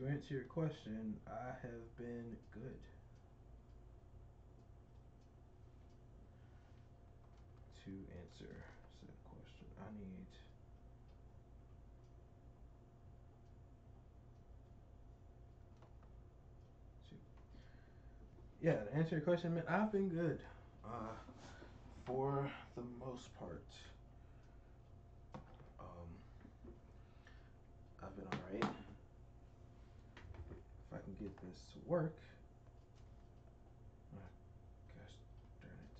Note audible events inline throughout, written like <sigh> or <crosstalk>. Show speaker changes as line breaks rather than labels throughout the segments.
to answer your question, I have been good. To answer said question, I need. Yeah, to answer your question, man, I've been good. Uh, for the most part. Um, I've been alright. If I can get this to work. Ah, gosh darn it.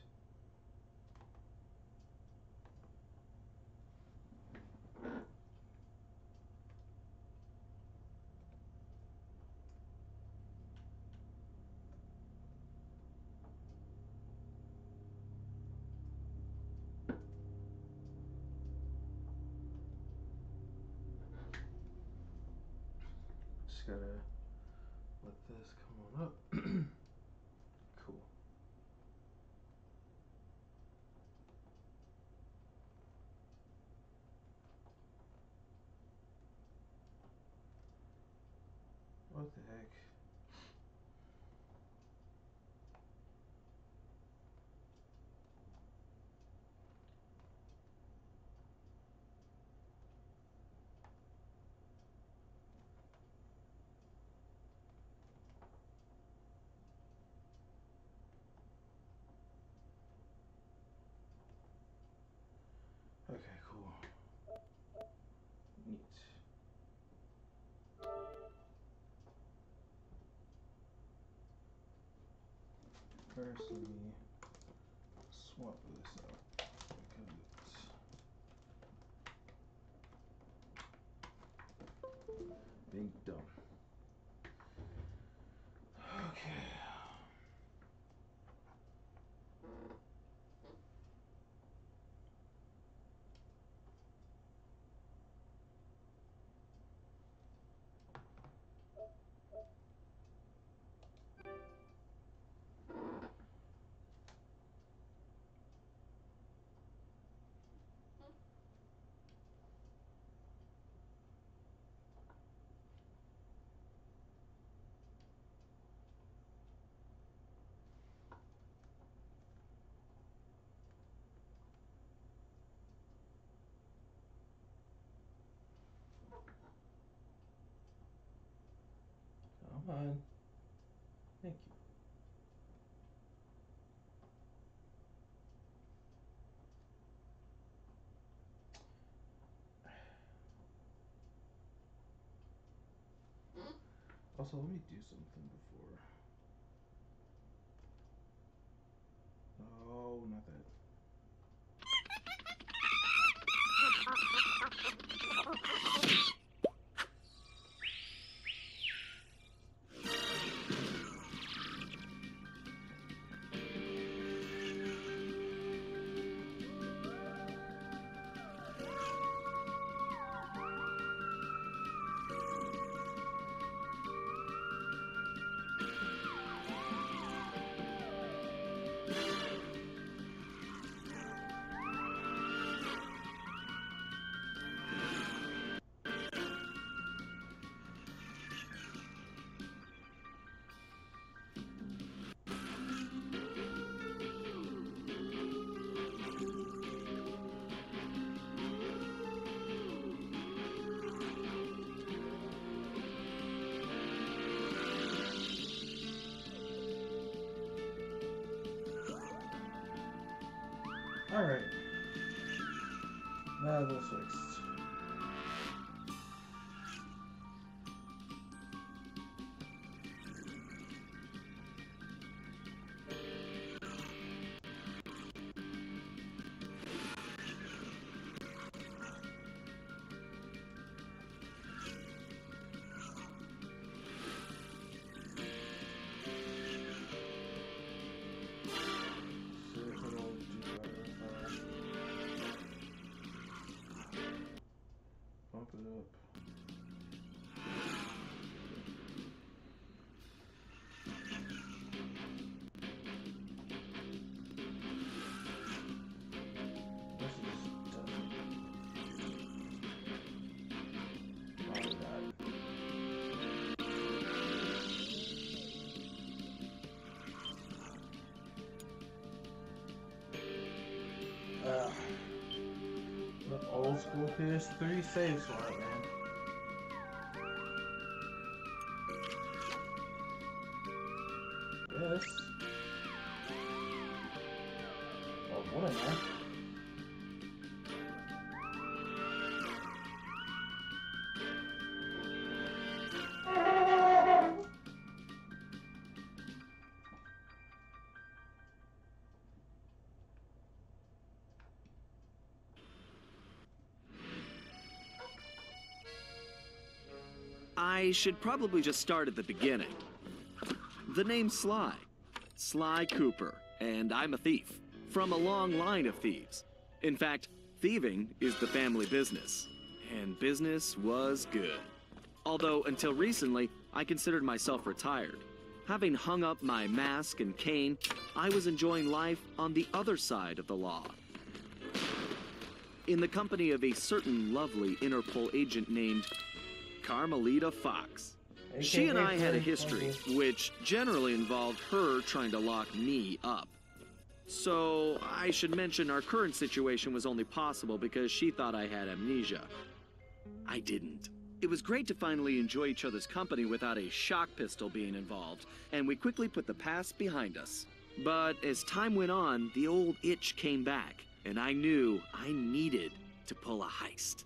Just gotta let this come on up. cool. What the heck? Okay, cool. Neat. Let me swap this out because it's being dumb. Okay. Come on. Thank you. Also, let me do something before. No, not that. School PS3 save slot, man. I
should probably just start at the beginning. The name's Sly. Sly Cooper, and I'm a thief. From a long line of thieves. In fact, thieving is the family business. And business was good. Although, until recently, I considered myself retired. Having hung up my mask and cane, I was enjoying life on the other side of the law. In the company of a certain lovely Interpol agent named Carmelita Fox. She and I had a history, which generally involved her trying to lock me up. So, I should mention our current situation was only possible because she thought I had amnesia. I didn't. It was great to finally enjoy each other's company without a shock pistol being involved, and we quickly put the past behind us. But as time went on, the old itch came back, and I knew I needed to pull a heist.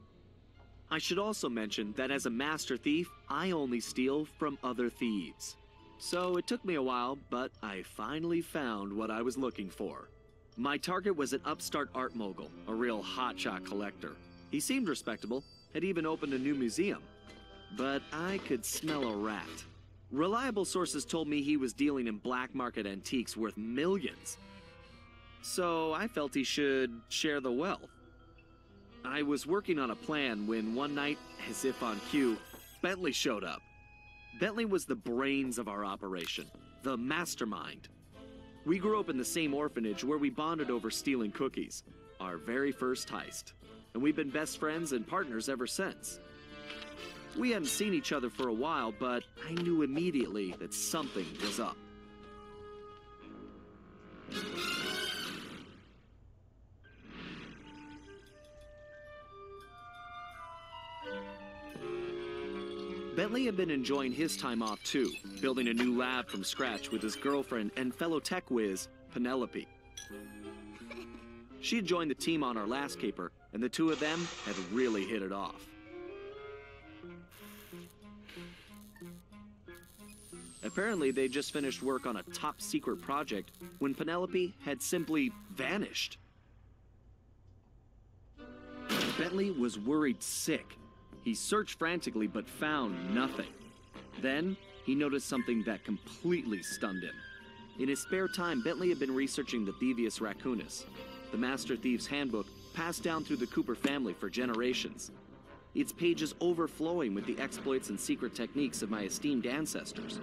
I should also mention that as a master thief, I only steal from other thieves. So it took me a while, but I finally found what I was looking for. My target was an upstart art mogul, a real hotshot collector. He seemed respectable, had even opened a new museum. But I could smell a rat. Reliable sources told me he was dealing in black market antiques worth millions. So I felt he should share the wealth. I was working on a plan when one night, as if on cue, Bentley showed up. Bentley was the brains of our operation, the mastermind. We grew up in the same orphanage where we bonded over stealing cookies, our very first heist, and we've been best friends and partners ever since. We hadn't seen each other for a while, but I knew immediately that something was up. Bentley had been enjoying his time off too, building a new lab from scratch with his girlfriend and fellow tech whiz, Penelope. She had joined the team on our last caper, and the two of them had really hit it off. Apparently, they just finished work on a top secret project when Penelope had simply vanished. Bentley was worried sick he searched frantically but found nothing. Then, he noticed something that completely stunned him. In his spare time, Bentley had been researching the Thievius Raccoonus, the Master Thief's handbook passed down through the Cooper family for generations. Its pages overflowing with the exploits and secret techniques of my esteemed ancestors.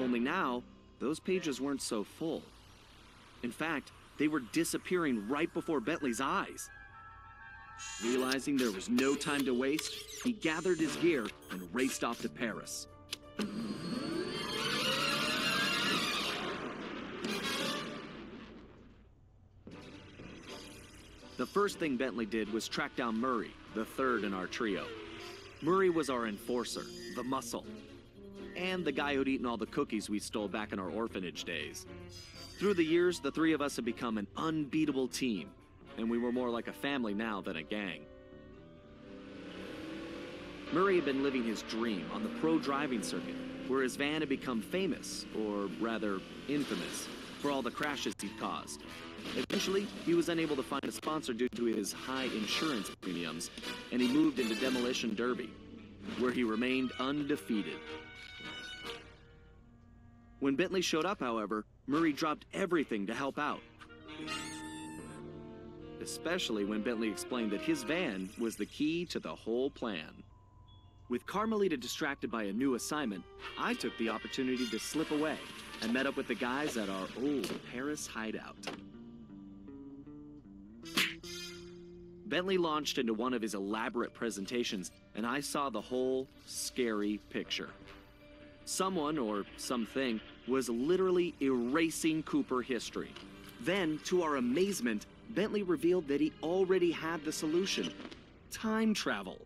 Only now, those pages weren't so full. In fact, they were disappearing right before Bentley's eyes. Realizing there was no time to waste, he gathered his gear and raced off to Paris. The first thing Bentley did was track down Murray, the third in our trio. Murray was our enforcer, the muscle, and the guy who'd eaten all the cookies we stole back in our orphanage days. Through the years, the three of us had become an unbeatable team, and we were more like a family now than a gang. Murray had been living his dream on the pro driving circuit, where his van had become famous, or rather, infamous, for all the crashes he'd caused. Eventually, he was unable to find a sponsor due to his high insurance premiums, and he moved into Demolition Derby, where he remained undefeated. When Bentley showed up, however, Murray dropped everything to help out especially when Bentley explained that his van was the key to the whole plan. With Carmelita distracted by a new assignment, I took the opportunity to slip away and met up with the guys at our old Paris hideout. Bentley launched into one of his elaborate presentations, and I saw the whole scary picture. Someone, or something, was literally erasing Cooper history. Then, to our amazement, Bentley revealed that he already had the solution. time travel.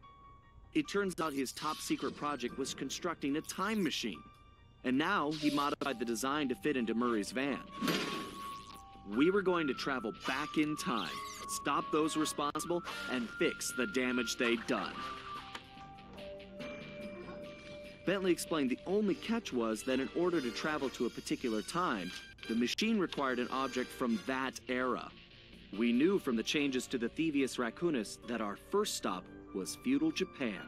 It turns out his top secret project was constructing a time machine. And now he modified the design to fit into Murray's van. We were going to travel back in time, stop those responsible, and fix the damage they'd done. Bentley explained the only catch was that in order to travel to a particular time, the machine required an object from that era. We knew from the changes to the Thievius Raccoonus that our first stop was feudal Japan.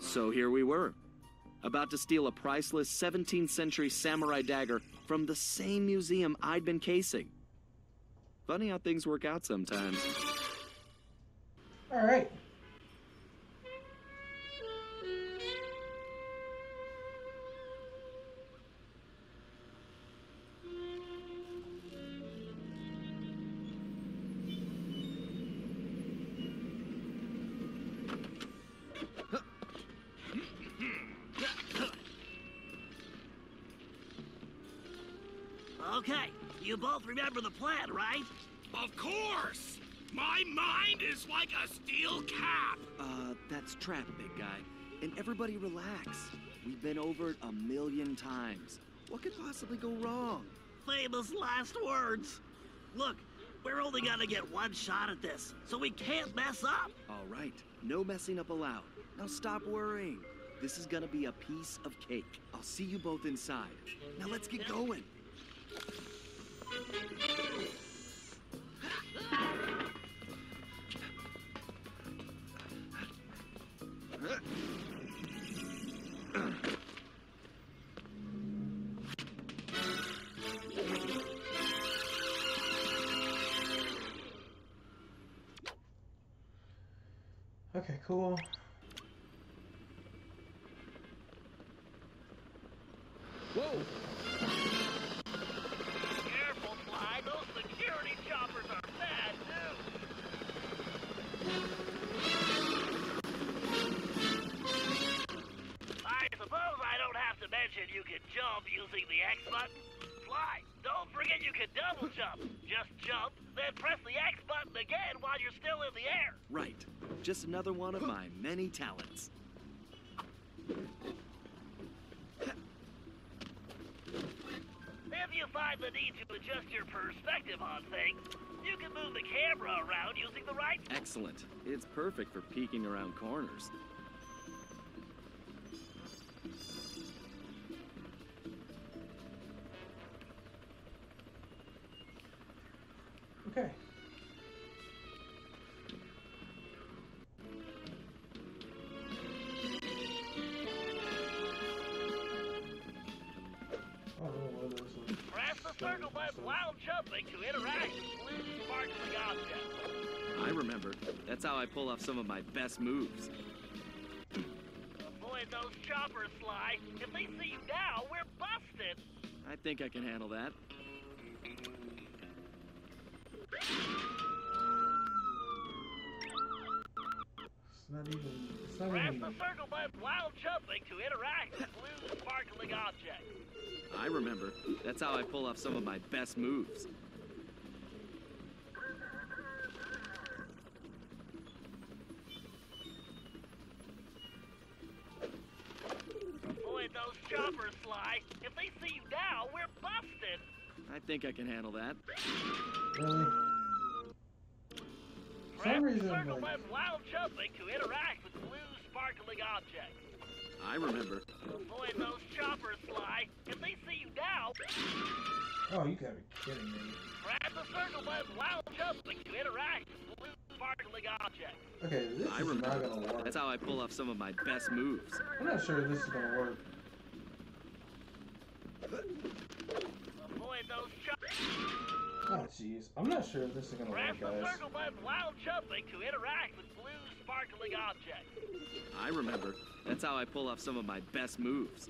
So here we were, about to steal a priceless 17th century samurai dagger from the same museum I'd been casing. Funny how things work out sometimes.
All right.
You both remember the plan, right?
Of course! My mind is like a steel cap!
Uh, that's trap, big guy. And everybody relax. We've been over it a million times. What could possibly go wrong?
Famous last words. Look, we're only gonna get one shot at this, so we can't mess up.
All right, no messing up allowed. Now stop worrying. This is gonna be a piece of cake. I'll see you both inside. Now let's get going.
Okay, cool.
Just
another one of my many talents.
If you find the need to adjust your perspective on things, you can move the camera around using the right
Excellent. It's perfect for peeking around corners.
While to interact with sparkling objects.
I remember. That's how I pull off some of my best moves.
Avoid those choppers, Sly. If they see you now, we're busted.
I think I can handle that.
It's not even. It's not
Press
even.
the circle button while jumping to interact with blue sparkling objects.
I remember. That's how I pull off some of my best moves.
Avoid those choppers, Sly. If they see you now, we're busted.
I think I can handle that.
Really? For some
the
reason,
circle
like,
button while jumping to interact with blue sparkling objects.
I remember.
Avoid those choppers, Sly. If they see you now,
oh, you gotta be kidding me.
press the circle button while jumping to interact with blue sparkling objects.
Okay, this
I
is not gonna work.
That's how I pull off some of my best moves.
I'm not sure this is gonna work.
Avoid those choppers.
Oh, jeez. I'm not sure if this is gonna
Press
work,
the
guys.
circle button while jumping to interact with blue sparkling objects.
I remember. That's how I pull off some of my best moves.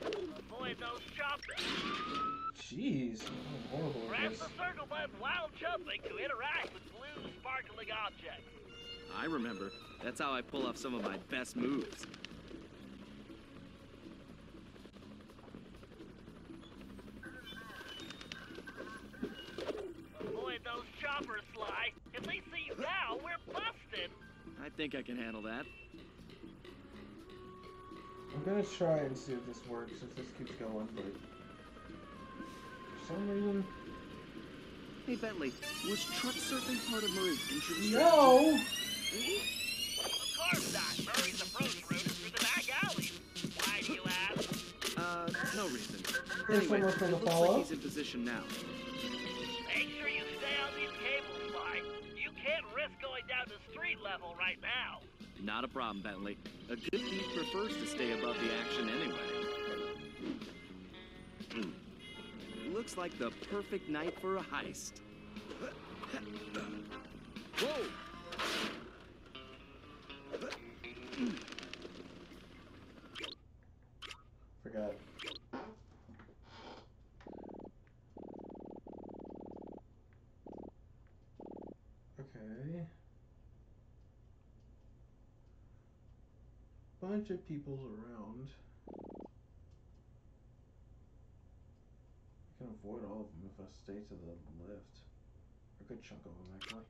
Avoid those choppers.
Jeez. I'm horrible
Press the circle button while jumping to interact with blue sparkling objects.
I remember. That's how I pull off some of my best moves.
those choppers, Sly. If they see you now, we're busted.
I think I can handle that.
I'm gonna try and see if this works, if this keeps going, but... For some reason...
Hey, Bentley, was truck surfing part of Murray's entrance?
No!
Of course not! Murray's approach route is through the back alley. Why do you ask?
Uh, no reason. Anyway, it looks like he's in position now.
Can't risk going down to street level right now.
Not a problem, Bentley. A good thief prefers to stay above the action anyway. Hmm. Looks like the perfect night for a heist. Whoa!
Forgot. Okay. Bunch of people's around. I can avoid all of them if I stay to the left. A good chunk of them, actually.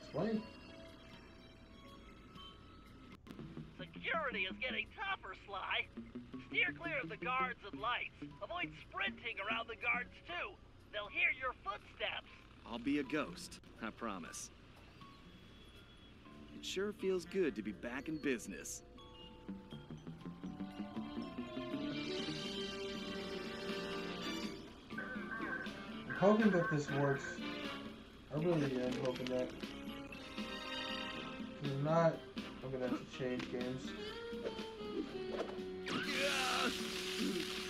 Explain.
Security is getting tougher, Sly. Steer clear of the guards and lights. Avoid sprinting around the guards, too. They'll hear your footsteps.
I'll be a ghost, I promise. It sure feels good to be back in business.
I'm hoping that this works. I really am hoping that. If not, I'm gonna have to change games.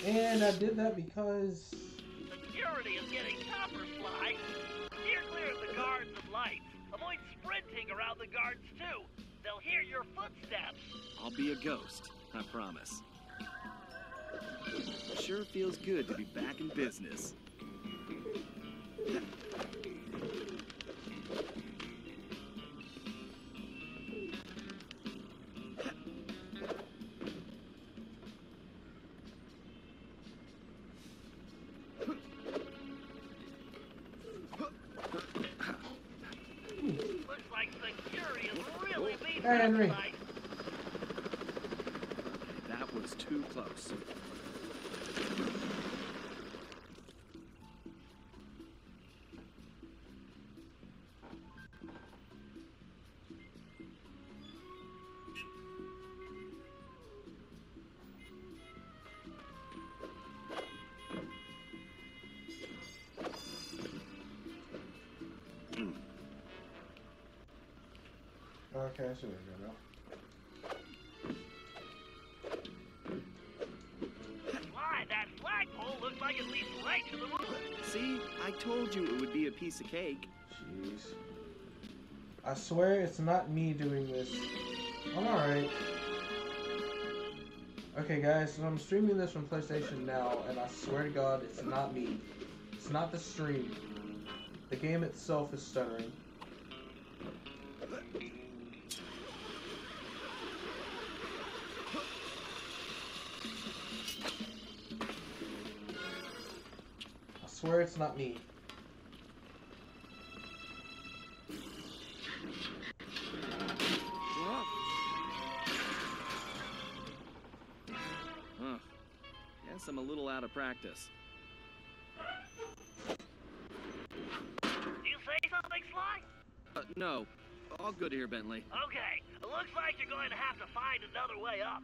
And I did that because
Security is getting tougher, Sly. Steer clear of the guards and lights. Avoid sprinting around the guards, too. They'll hear your footsteps.
I'll be a ghost, I promise. Sure feels good to be back in business.
Henry.
That was too close.
Okay, I see where we're going now.
Sly, that flagpole looks like it leads right to the roof.
See, I told you it would be a piece of cake.
Jeez. I swear it's not me doing this. I'm alright. Okay, guys, so I'm streaming this from PlayStation now, and I swear to God, it's not me. It's not the stream. The game itself is stuttering. I swear it's not me.
Huh. Guess I'm a little out of practice.
Do you say something, Sly?
Uh, no. All good here, Bentley.
Okay, it looks like you're going to have to find another way up.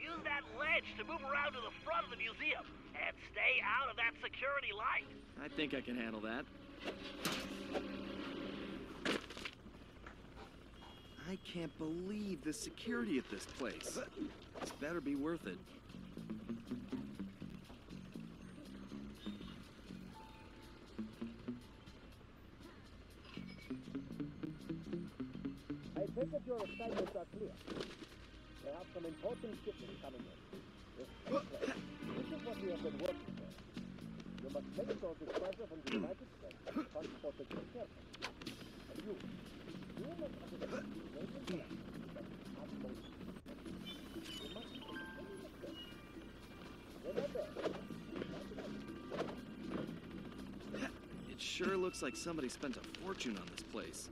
Use that ledge to move around to the front of the museum and stay out of that security light.
I think I can handle that. I can't believe the security at this place. This better be worth it.
I take it your assignments are clear. We have some important shipments coming in. This place, this is what we have been working but many the pressure from the United States transported to Turkey. And you, human as a you must be. Remember, it
sure looks like somebody spent a fortune on this place.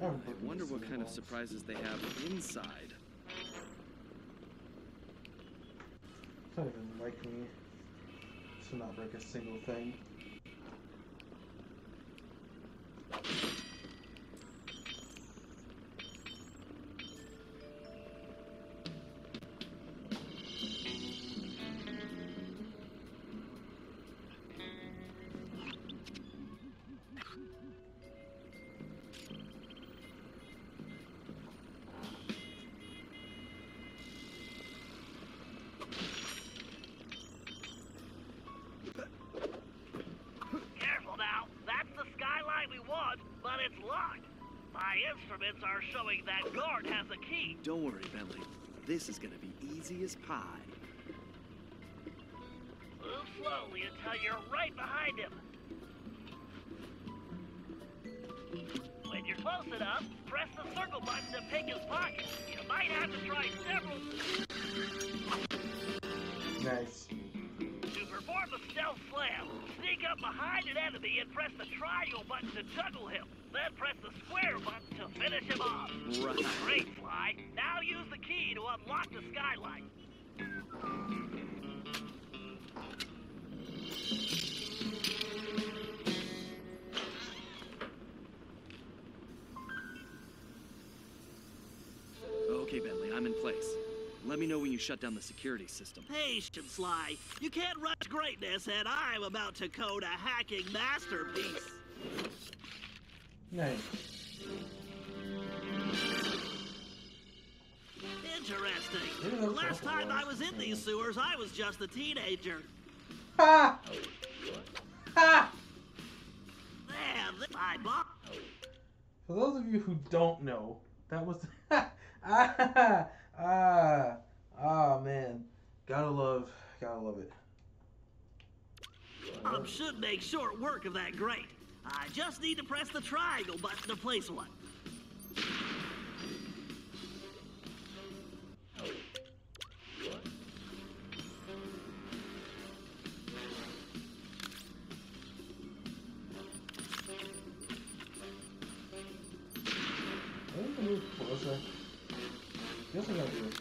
I
wonder what kind of surprises they have inside.
It's not even like me to not break a single thing.
My instruments are showing that guard has a key.
Don't worry, Bentley. This is gonna be easy as pie.
Move slowly until you're right behind him. When you're close enough, press the circle button to pick his pocket. You might have to try several
Nice.
to perform the stealth slam. Sneak up behind an enemy and press the triangle button to juggle him. Then press the square button to finish him off.
Right.
Great, Sly. Now use the key to unlock the skylight.
Okay, Bentley, I'm in place. Let me know when you shut down the security system.
Patience, Sly. You can't rush greatness, and I'm about to code a hacking masterpiece.
Nice.
Interesting. The last time I
was.
in these sewers, I was just a teenager.
Ha! Ha!
Man, this I bought.
For those of you who don't know, that was ah <laughs> ah ah man, gotta love, gotta love it.
Um, should make short work of that grate. I just need to press the triangle button to place one.
Guess I do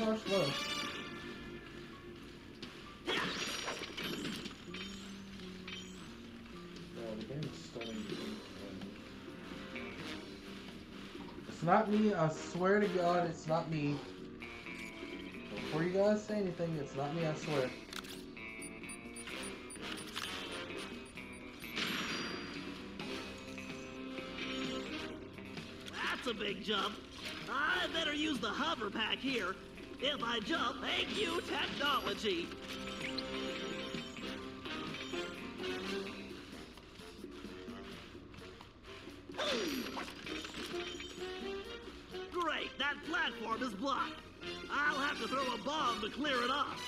be fun. It's not me, I swear to God, it's not me. Before you guys say anything, it's not me, I swear.
That's a big jump. I better use the hover pack here. If I jump, thank you, technology. Great, that platform is blocked. I'll have to throw a bomb to clear it off.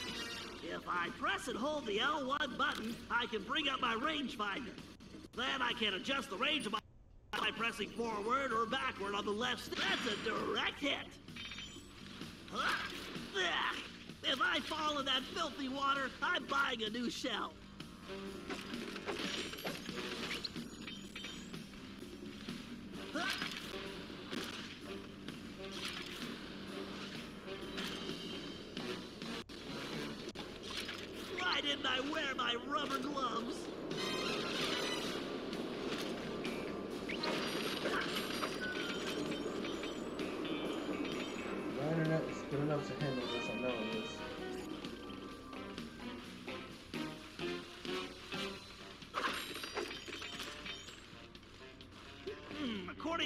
If I press and hold the L1 button, I can bring up my rangefinder. Then I can adjust the range of my by pressing forward or backward on the left. That's a direct hit. Huh? If I fall in that filthy water, I'm buying a new shell. Why didn't I wear my rubber gloves?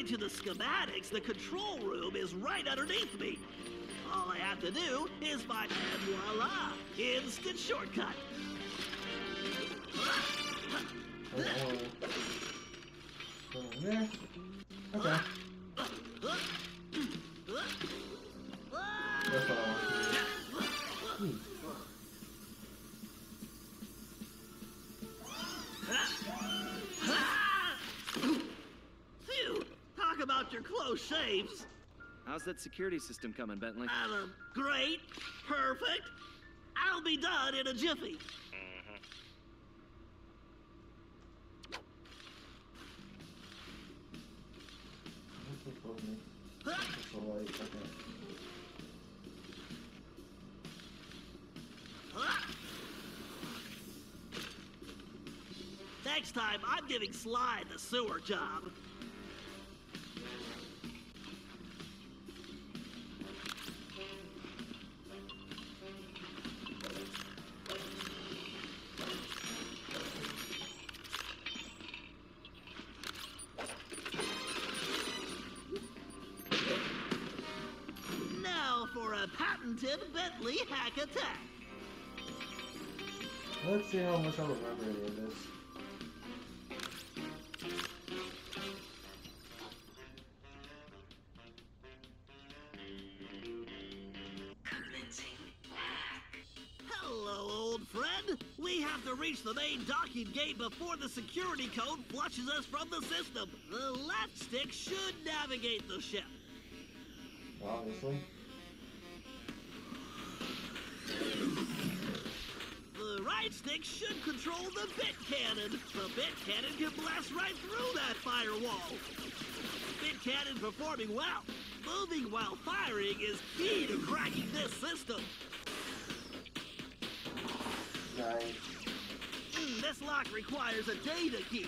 According to the schematics, the control room is right underneath me. All I have to do is find and voila, instant shortcut.
Oh. Okay.
How's that security system coming, Bentley?
Adam, great, perfect. I'll be done in a jiffy. Next time, I'm giving Sly the sewer job.
Much I remember any of this.
Hello, old friend. We have to reach the main docking gate before the security code flushes us from the system. The left stick should navigate the ship.
Obviously.
Stick should control the bit cannon. The bit cannon can blast right through that firewall. Bit cannon performing well. Moving while firing is key to cracking this system.
Nice.
Mm, this lock requires a data key.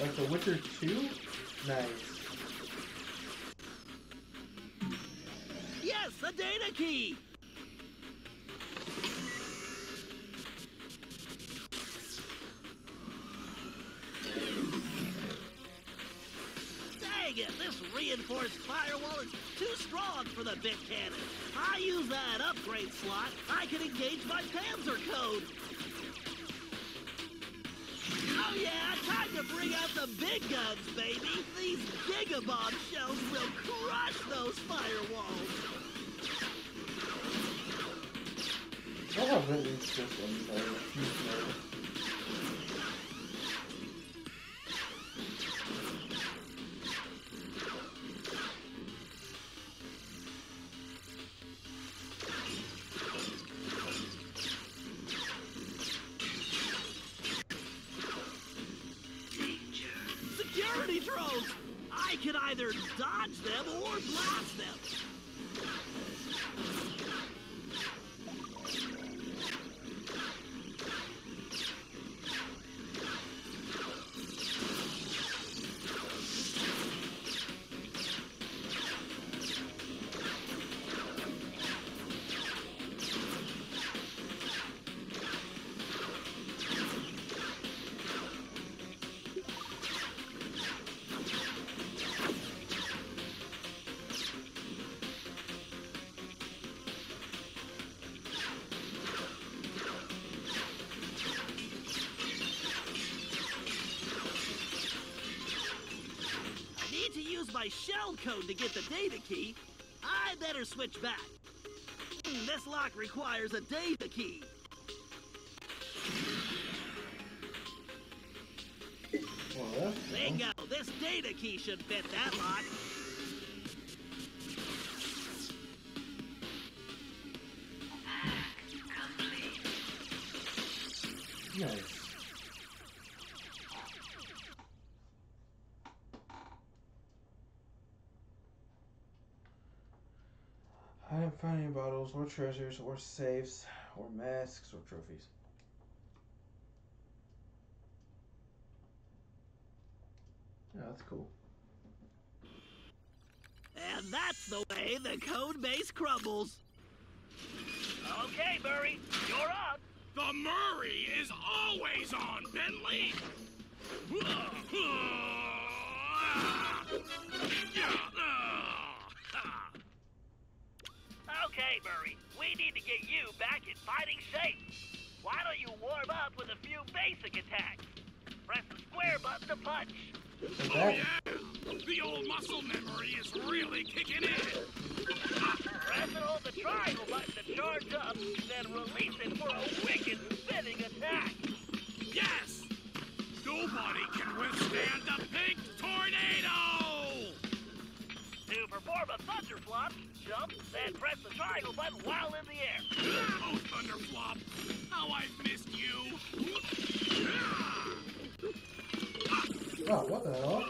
Like The Witcher 2? Nice.
Data key. Dang it, this reinforced firewall is too strong for the bit cannon. I use that upgrade slot. I can engage my Panzer code. Oh yeah, time to bring out the big guns, baby. These gigabomb shells will crush those firewalls.
I love that it's just inside a
my shell code to get the data key. I better switch back. This lock requires a data key.
Well.
Bingo! This data key should fit that lock.
Treasures or safes or masks or trophies. Yeah, that's cool.
And that's the way the code base crumbles.
Okay, Murray, you're up. The Murray is always on, Bentley.
Okay, Murray, we need to get you back in fighting shape. Why don't you warm up with a few basic attacks? Press the square button to punch.
Oh yeah! The old muscle memory is really kicking in!
Press and hold the triangle button to charge up, then release it for a wicked spinning attack.
Yes! Nobody can withstand the pink tornado!
To perform a thunder flop, jump, and press the triangle button while in the air.
Oh, Thunderflop! How I've missed you!
Oh, what the hell?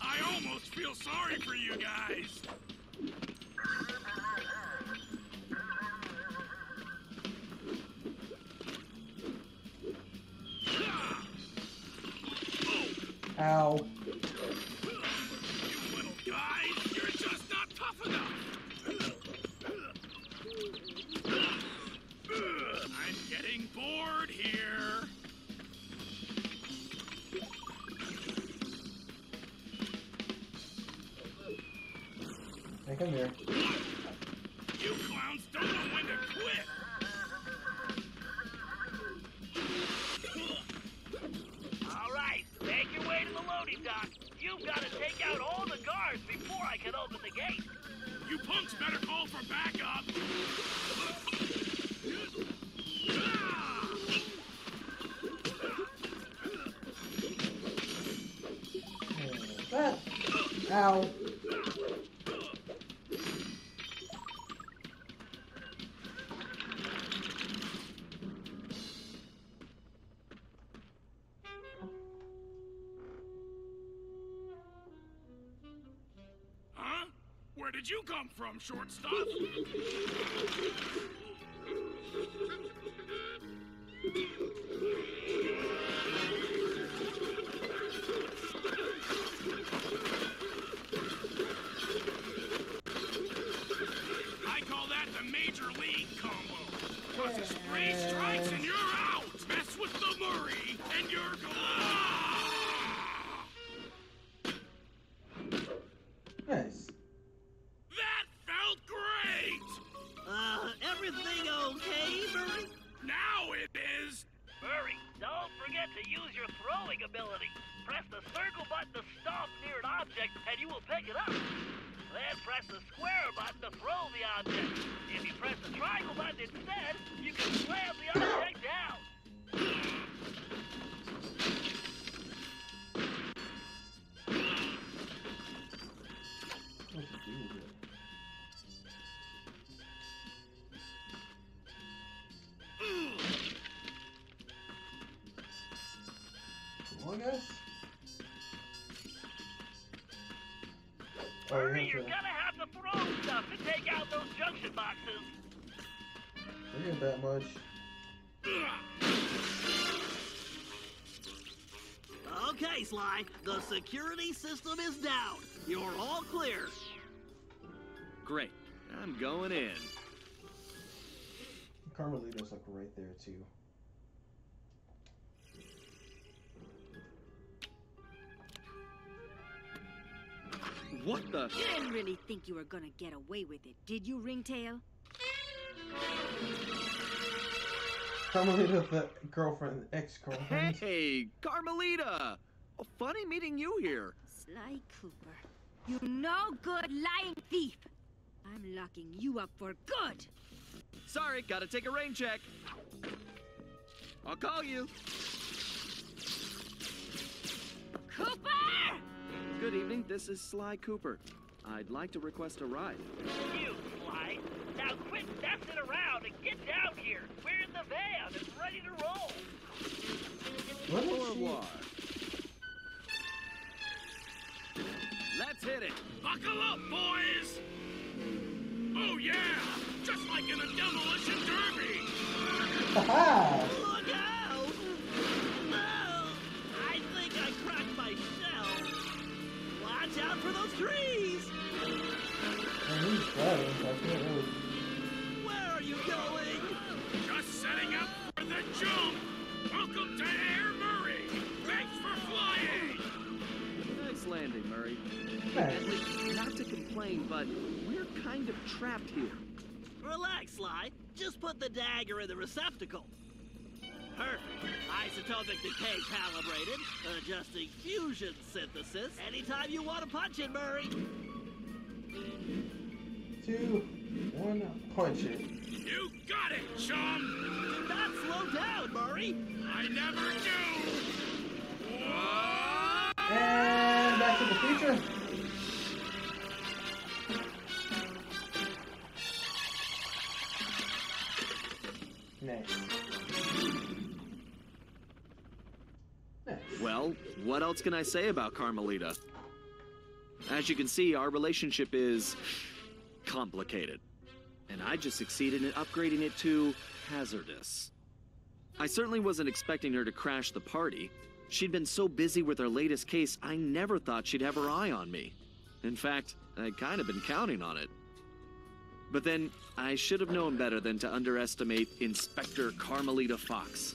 I almost feel sorry for you guys!
Ow.
Getting bored here!
Hey, come here.
You clowns don't know when to quit!
All right, make your way to the loading dock. You've got to take out all the guards before I can open the gate.
You punks better call for backup!
Ow.
Huh? Where did you come from, shortstop? You're
gonna have to throw stuff to take out those junction boxes.
to. There ain't that much.
Okay, Sly. The security system is down. You're all clear.
Great. I'm going in.
Carmelita's like right there too.
What the?
You didn't really think you were gonna get away with it, did you, Ringtail?
Carmelita, the girlfriend, ex-girlfriend.
Hey, Carmelita! Oh, funny meeting you here.
Sly Cooper. You no good lying thief! I'm locking you up for good!
Sorry, gotta take a rain check. I'll call you.
Cooper!
Good evening, this is Sly Cooper. I'd like to request a ride.
You, Sly. Now quit messing around and get down here. We're in the van and ready to roll.
What
Au
she?
revoir. Let's hit it.
Buckle up, boys! Oh yeah! Just like in a demolition derby!
Haha!
I
can't really.
Where are you going?
Just setting up for the jump! Welcome to Air Murray! Thanks for flying!
Nice landing, Murray. At not to complain, but we're kind of trapped here.
Relax, Sly. Just put the dagger in the receptacle. Perfect. Isotopic decay calibrated. Uh, Adjusting fusion synthesis. Anytime you want to punch it, Murray.
Two, one, punch it.
You got it, chum!
Do not slow down, Murray.
I never do! Whoa!
And back to the future. Next. Next.
Well, what else can I say about Carmelita? As you can see, our relationship is complicated. And I just succeeded in upgrading it to hazardous. I certainly wasn't expecting her to crash the party. She'd been so busy with her latest case, I never thought she'd have her eye on me. In fact, I'd kind of been counting on it. But then, I should have known better than to underestimate Inspector Carmelita Fox.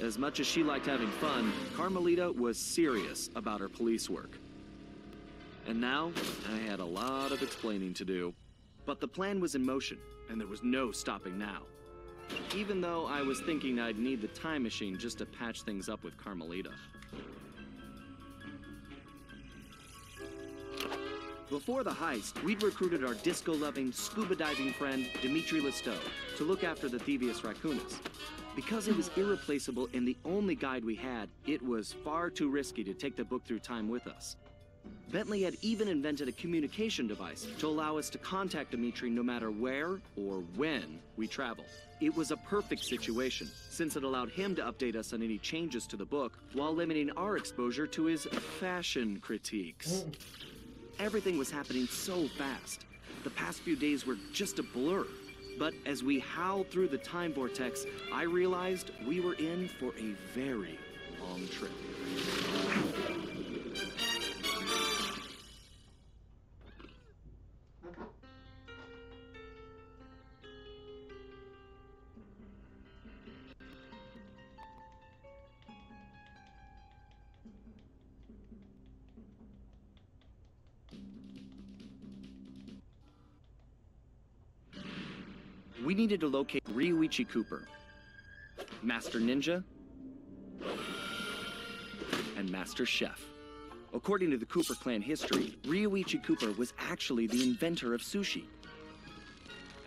As much as she liked having fun, Carmelita was serious about her police work. And now, I had a lot of explaining to do. But the plan was in motion, and there was no stopping now. Even though I was thinking I'd need the time machine just to patch things up with Carmelita. Before the heist, we'd recruited our disco-loving, scuba-diving friend, Dimitri Lousteau, to look after the Thievius Raccoonus. Because it was irreplaceable and the only guide we had, it was far too risky to take the book through time with us. Bentley had even invented a communication device to allow us to contact Dimitri no matter where or when we traveled. It was a perfect situation, since it allowed him to update us on any changes to the book while limiting our exposure to his fashion critiques. Everything was happening so fast. The past few days were just a blur. But as we howled through the time vortex, I realized we were in for a very long trip. We needed to locate Ryuichi Cooper, Master Ninja, and Master Chef. According to the Cooper clan history, Ryuichi Cooper was actually the inventor of sushi.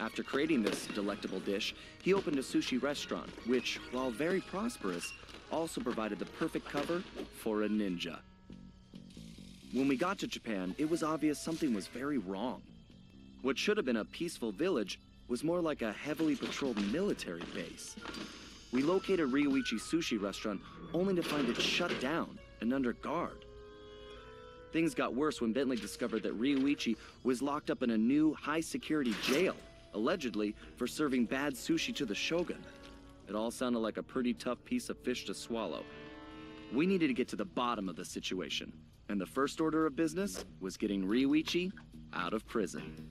After creating this delectable dish, he opened a sushi restaurant, which, while very prosperous, also provided the perfect cover for a ninja. When we got to Japan, it was obvious something was very wrong. What should have been a peaceful village was more like a heavily patrolled military base. We located Ryuichi Sushi restaurant only to find it shut down and under guard. Things got worse when Bentley discovered that Ryuichi was locked up in a new high security jail, allegedly for serving bad sushi to the shogun. It all sounded like a pretty tough piece of fish to swallow. We needed to get to the bottom of the situation, and the first order of business was getting Ryuichi out of prison.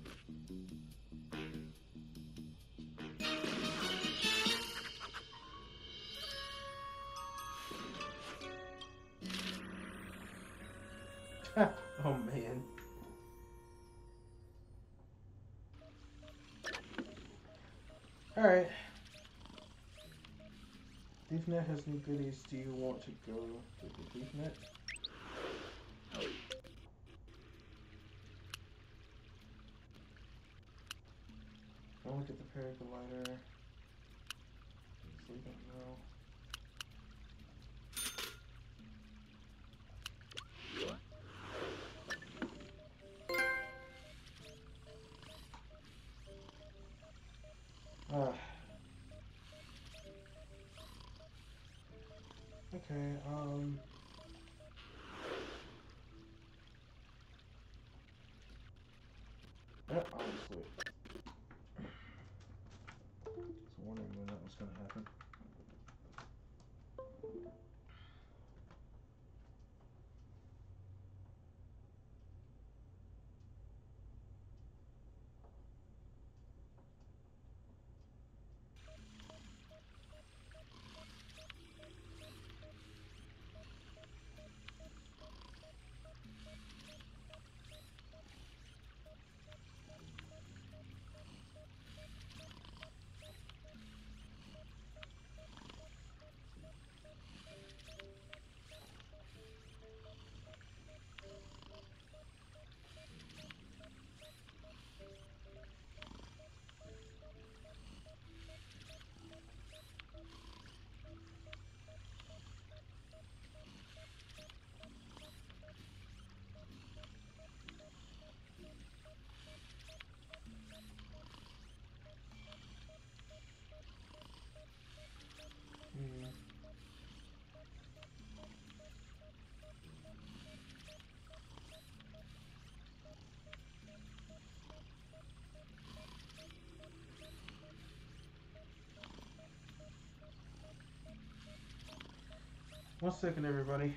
Oh man. Alright. ThiefNet has new goodies. Do you want to go to the ThiefNet? Don't look at the paraglider. Sleep Ah. Okay, um. Yeah, honestly. One second, everybody.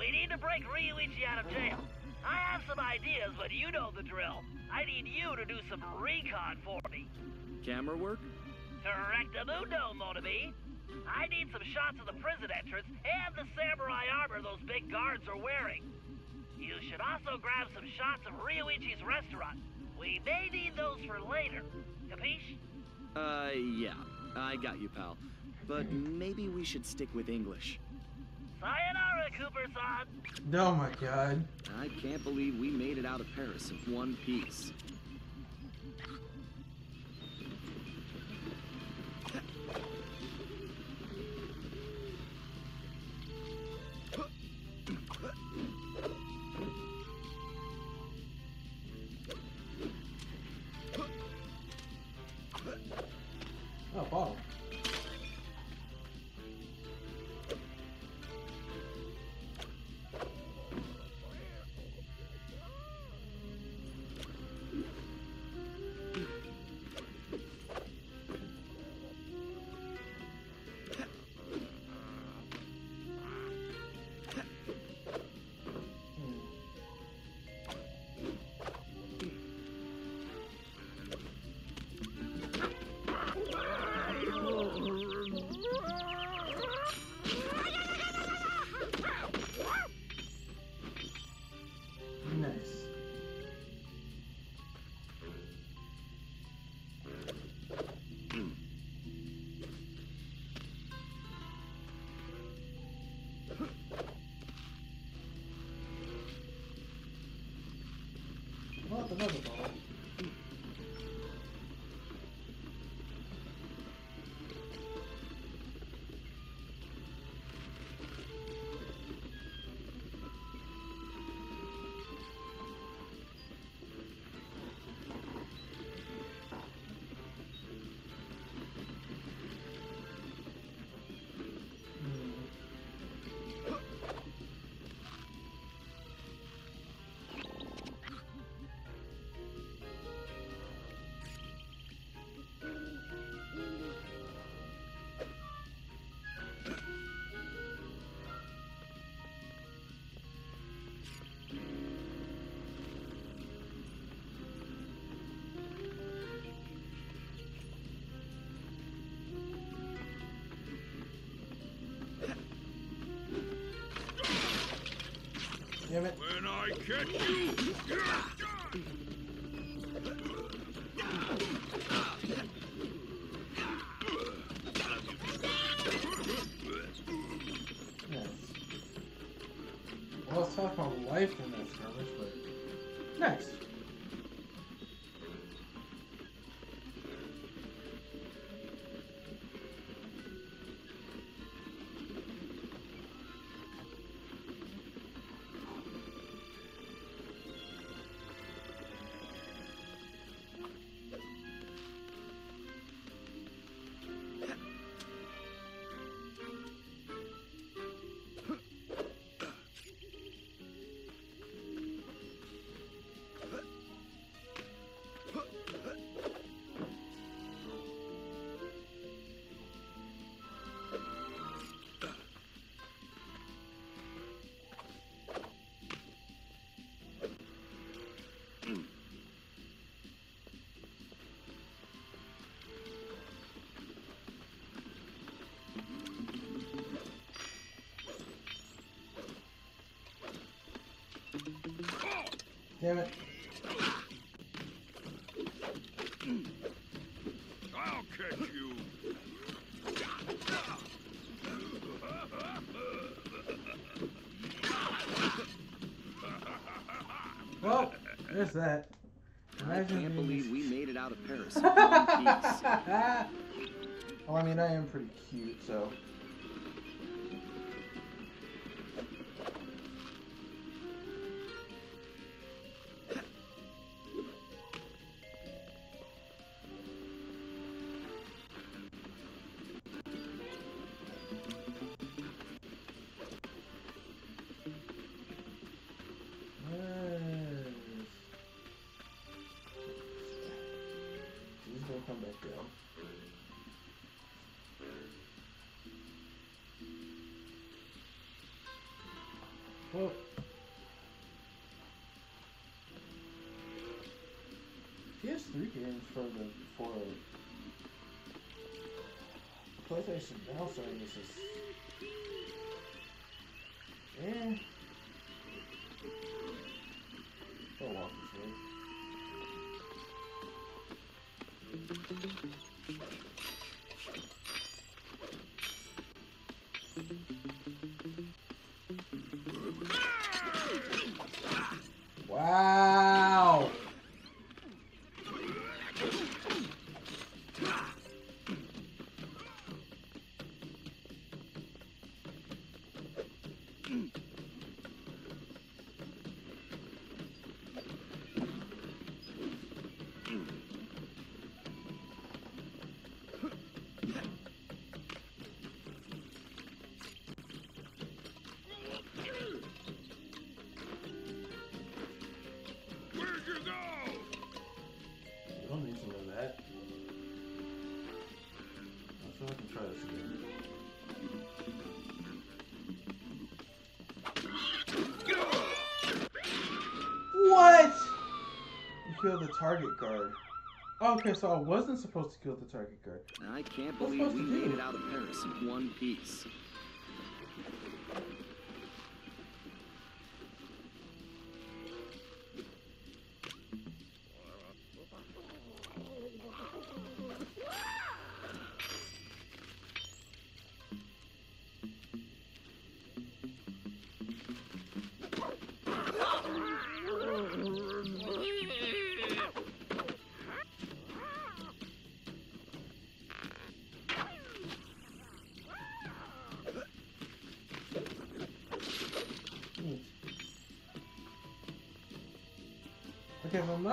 We need to break Ryuichi out of jail. I have some ideas, but you know the drill. I need you to do some recon for me.
Camera work?
Correctamundo, Motobi. I need some shots of the prison entrance and the samurai armor those big guards are wearing. You should also grab some shots of Ryuichi's restaurant. We may need those for later. Capiche?
Uh, yeah. I got you, pal. But maybe we should stick with English.
Sayonara, Cooper-san.
Oh my god.
I can't believe we made it out of Paris in one piece.
Damn it.
When I catch you,
Damn it.
I'll catch you.
Well, there's that.
I can't
being-
believe we made it out of Paris in one piece.
well, I mean, I am pretty cute, so. PS3 for PlayStation Now services. Eh. They'll walk you through. What? You killed the target guard. Okay, so I wasn't supposed to kill the target guard.
I can't believe we made it out of Paris in one piece.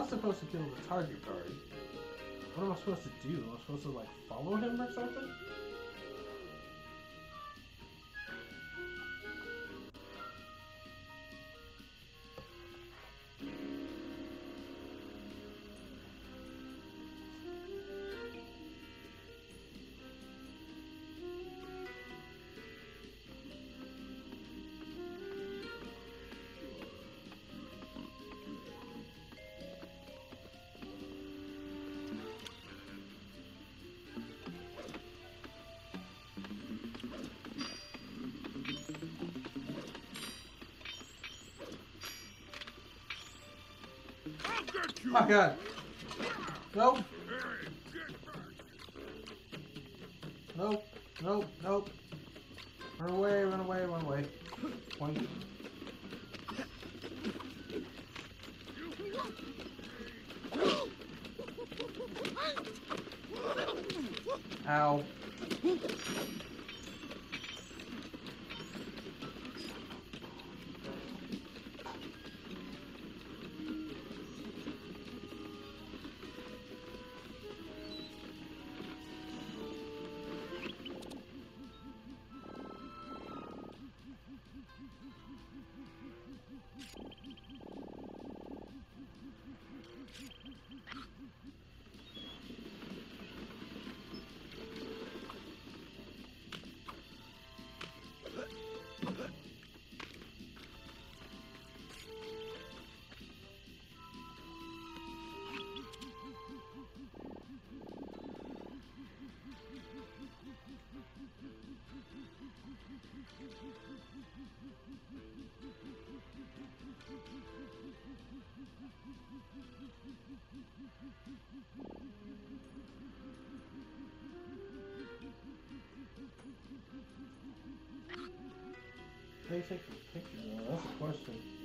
Supposed to kill the target guard, what am I supposed to do? Am I supposed to like follow him or something? My God. Nope. Nope. Nope. Nope. Run away. Run away. Run away. Point. How do you take the picture? though? That's a question.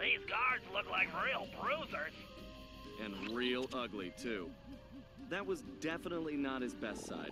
These guards look like real bruisers.
And real ugly, too. That was definitely not his best side.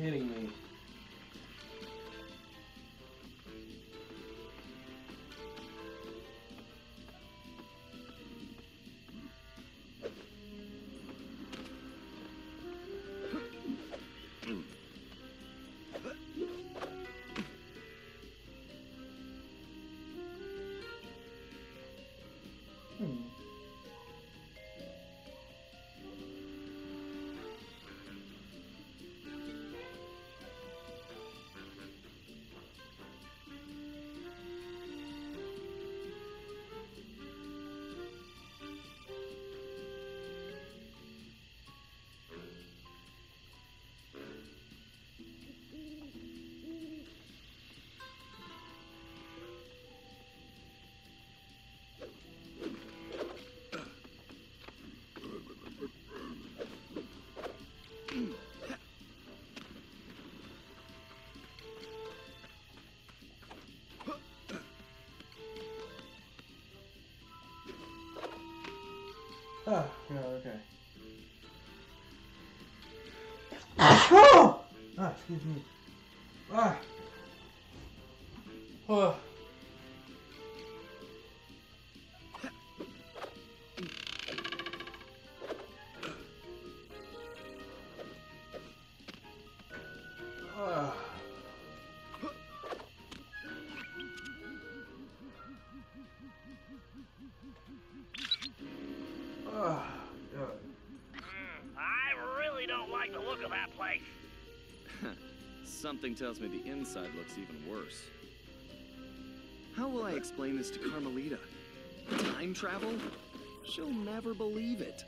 Kidding me. Ah, yeah, okay. ah, excuse me. Ah. Oh.
Something tells me the inside looks even worse. How will I explain this to Carmelita? Time travel? She'll never believe it.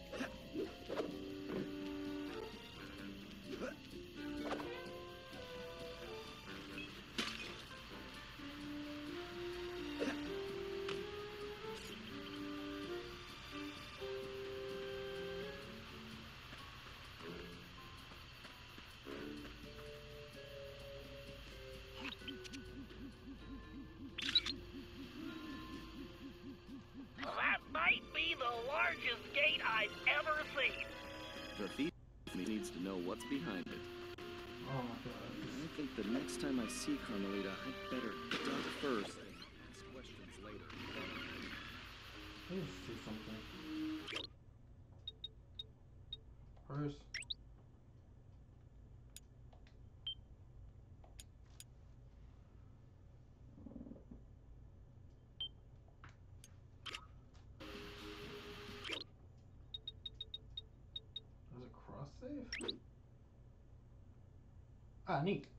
The
thief needs to know what's behind it.
Oh my god.
I think the next time I see Carmelita, I'd better duck first and ask questions later.
Let me see something. First. There's a cross save? Ah,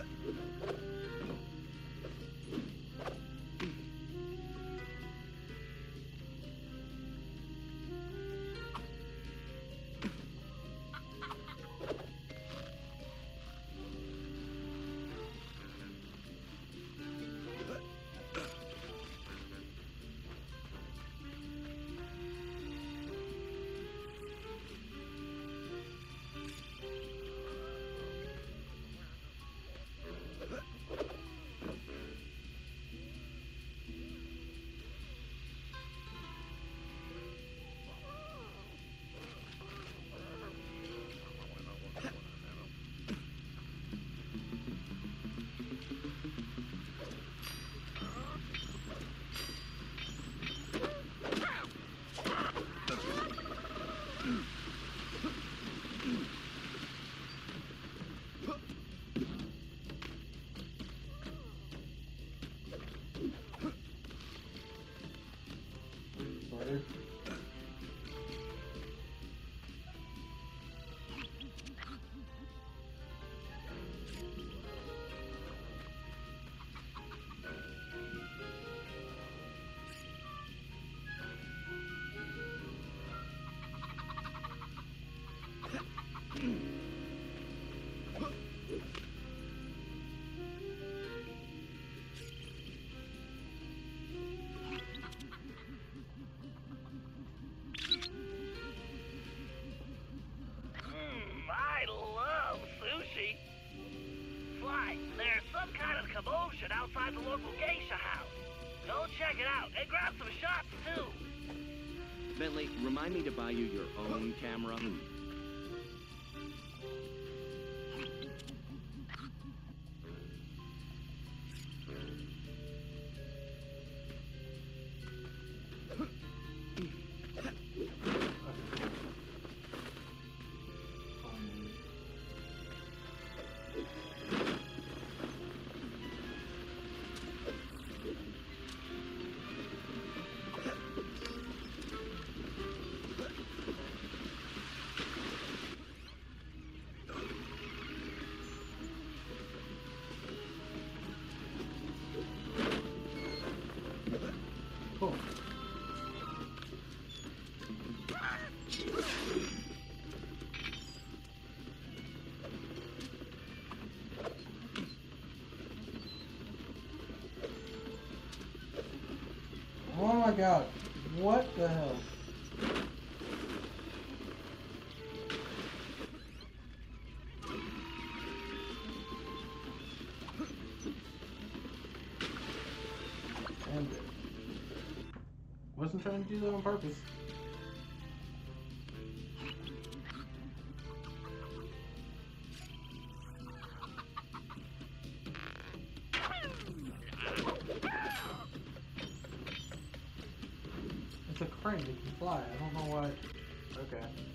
that. The local geisha house. Go check it out and grab some shots too.
Bentley, remind me to buy you your own camera. Hmm.
My god. What the hell? Wasn't trying to do that on purpose. Okay.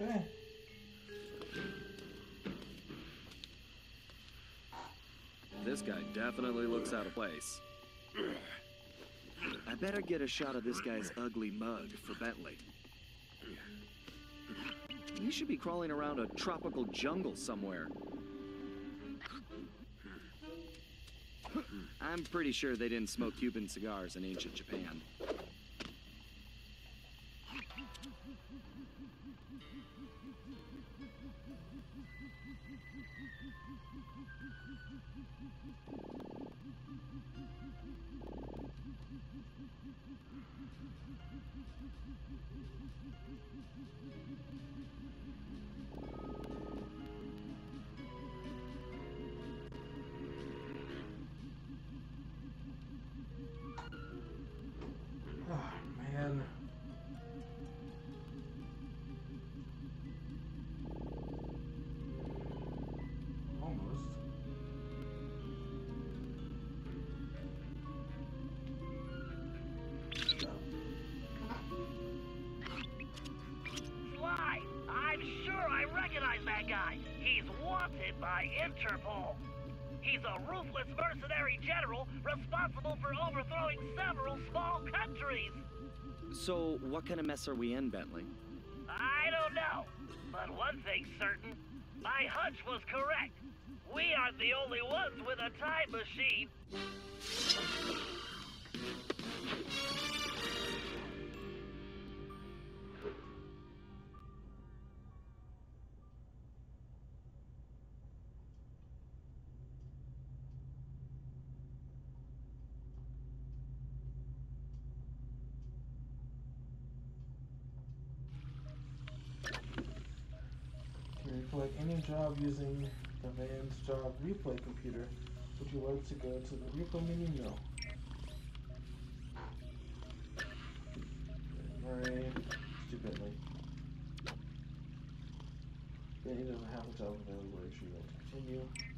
Okay.
This guy definitely looks out of place. I better get a shot of this guy's ugly mug for Bentley.
He should be crawling around a tropical jungle somewhere. I'm pretty sure they didn't smoke Cuban cigars in ancient Japan. are we in, Bentley?
Like any job using the van's job replay computer. Would you like to go to the replay menu? No. Right. stupidly. Then he doesn't have a job available. Should to continue?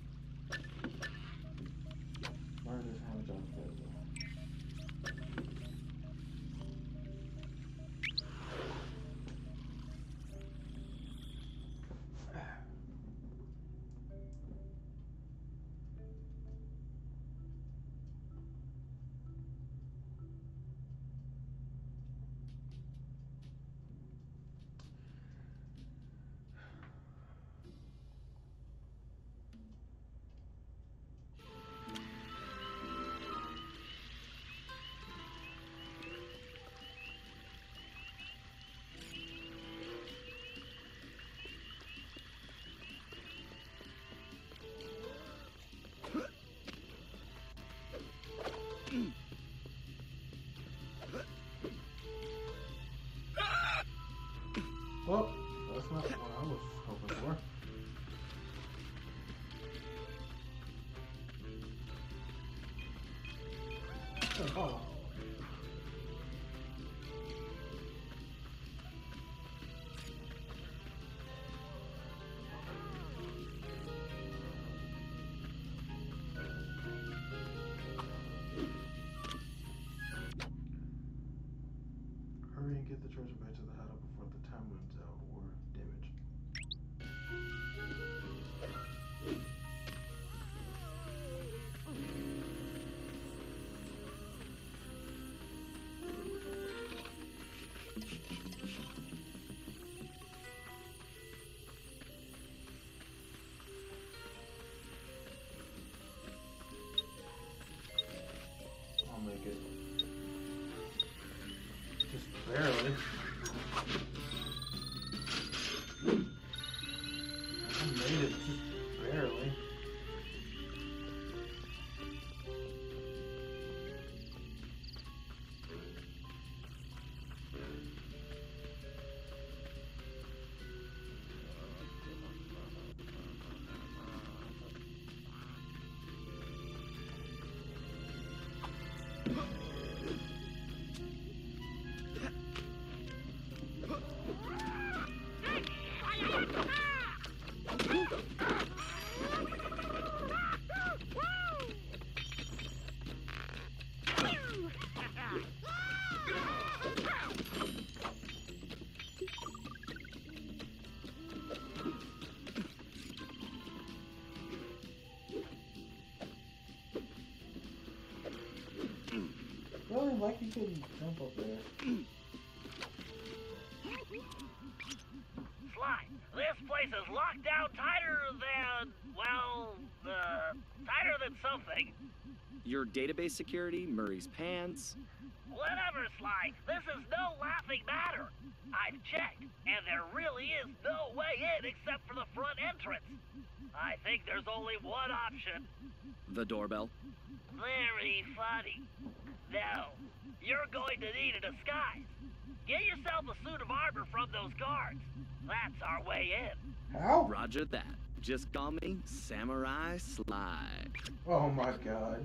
get the treasure back to the huddle before the time runs out. brother. why can't jump up there?
Sly, this place is locked down tighter than, well, uh, tighter than something.
Your database security, Murray's pants.
Whatever, Sly. This is no laughing matter. I've checked, and there really is no way in except for the front entrance. I think there's only one option.
The doorbell?
Very funny. No, you're going to need a disguise. Get yourself a suit of armor from those guards. That's our way in.
How?
Roger that. Just call me Samurai Sly.
Oh my god.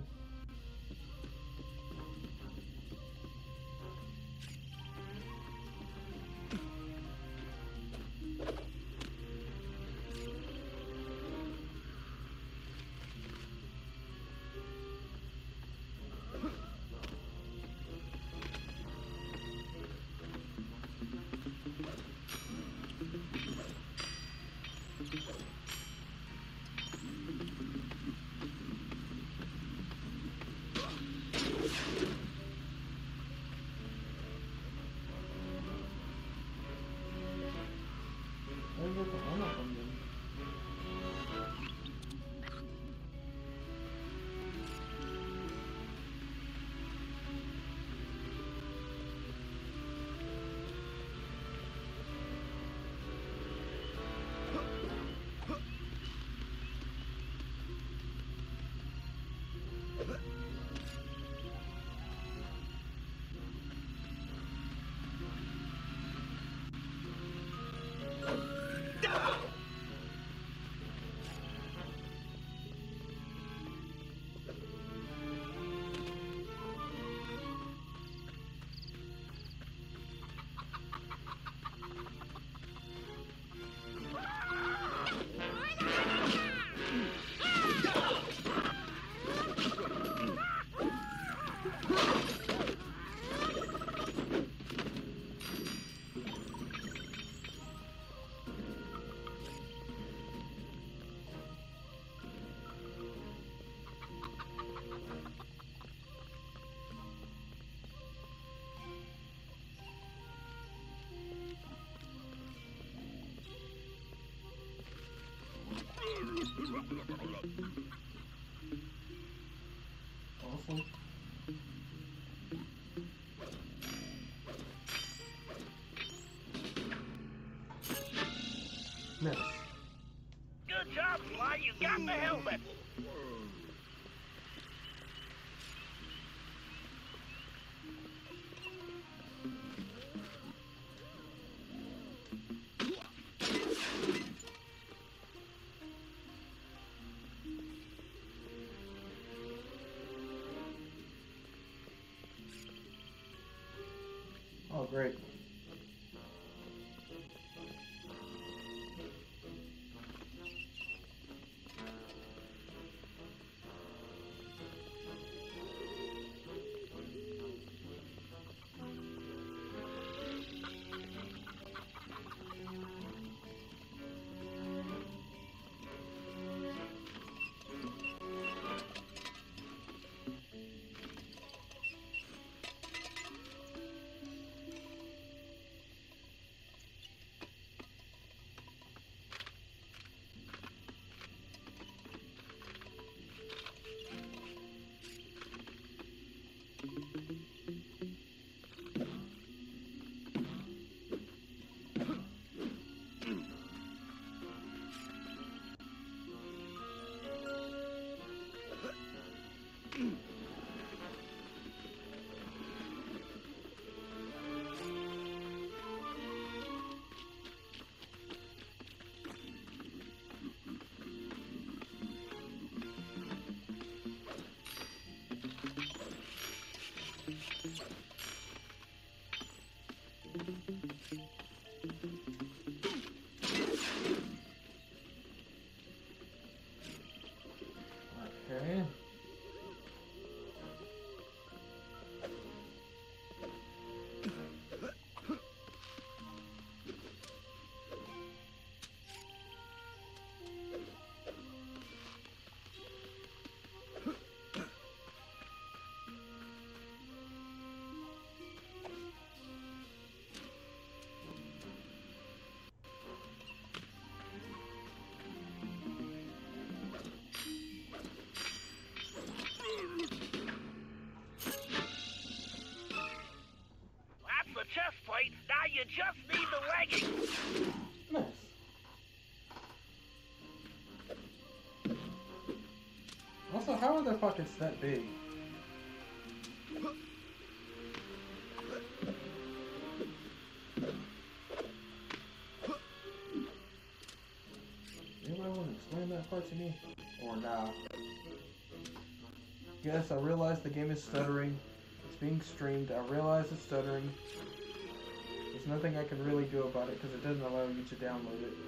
Great.
You just need the leggings.
Also, how are their pockets that big? Anybody want to explain that part to me? Or nah? Yes, I realize the game is stuttering. It's being streamed. I realize it's stuttering. Nothing I can really do about it because it doesn't allow you to download it.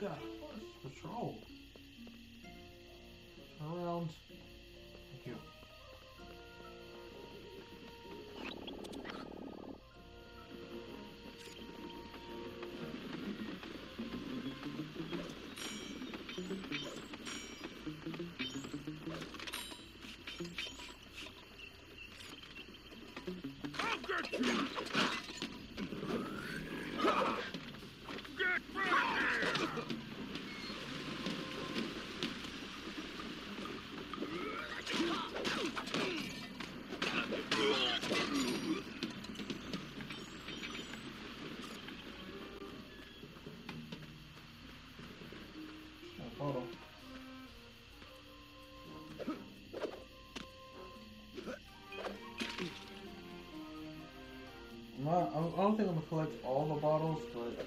God, patrol? Turn around. Thank you.
I'll get you!
I don't think I'm gonna collect all the bottles, but.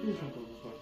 Please don't go this way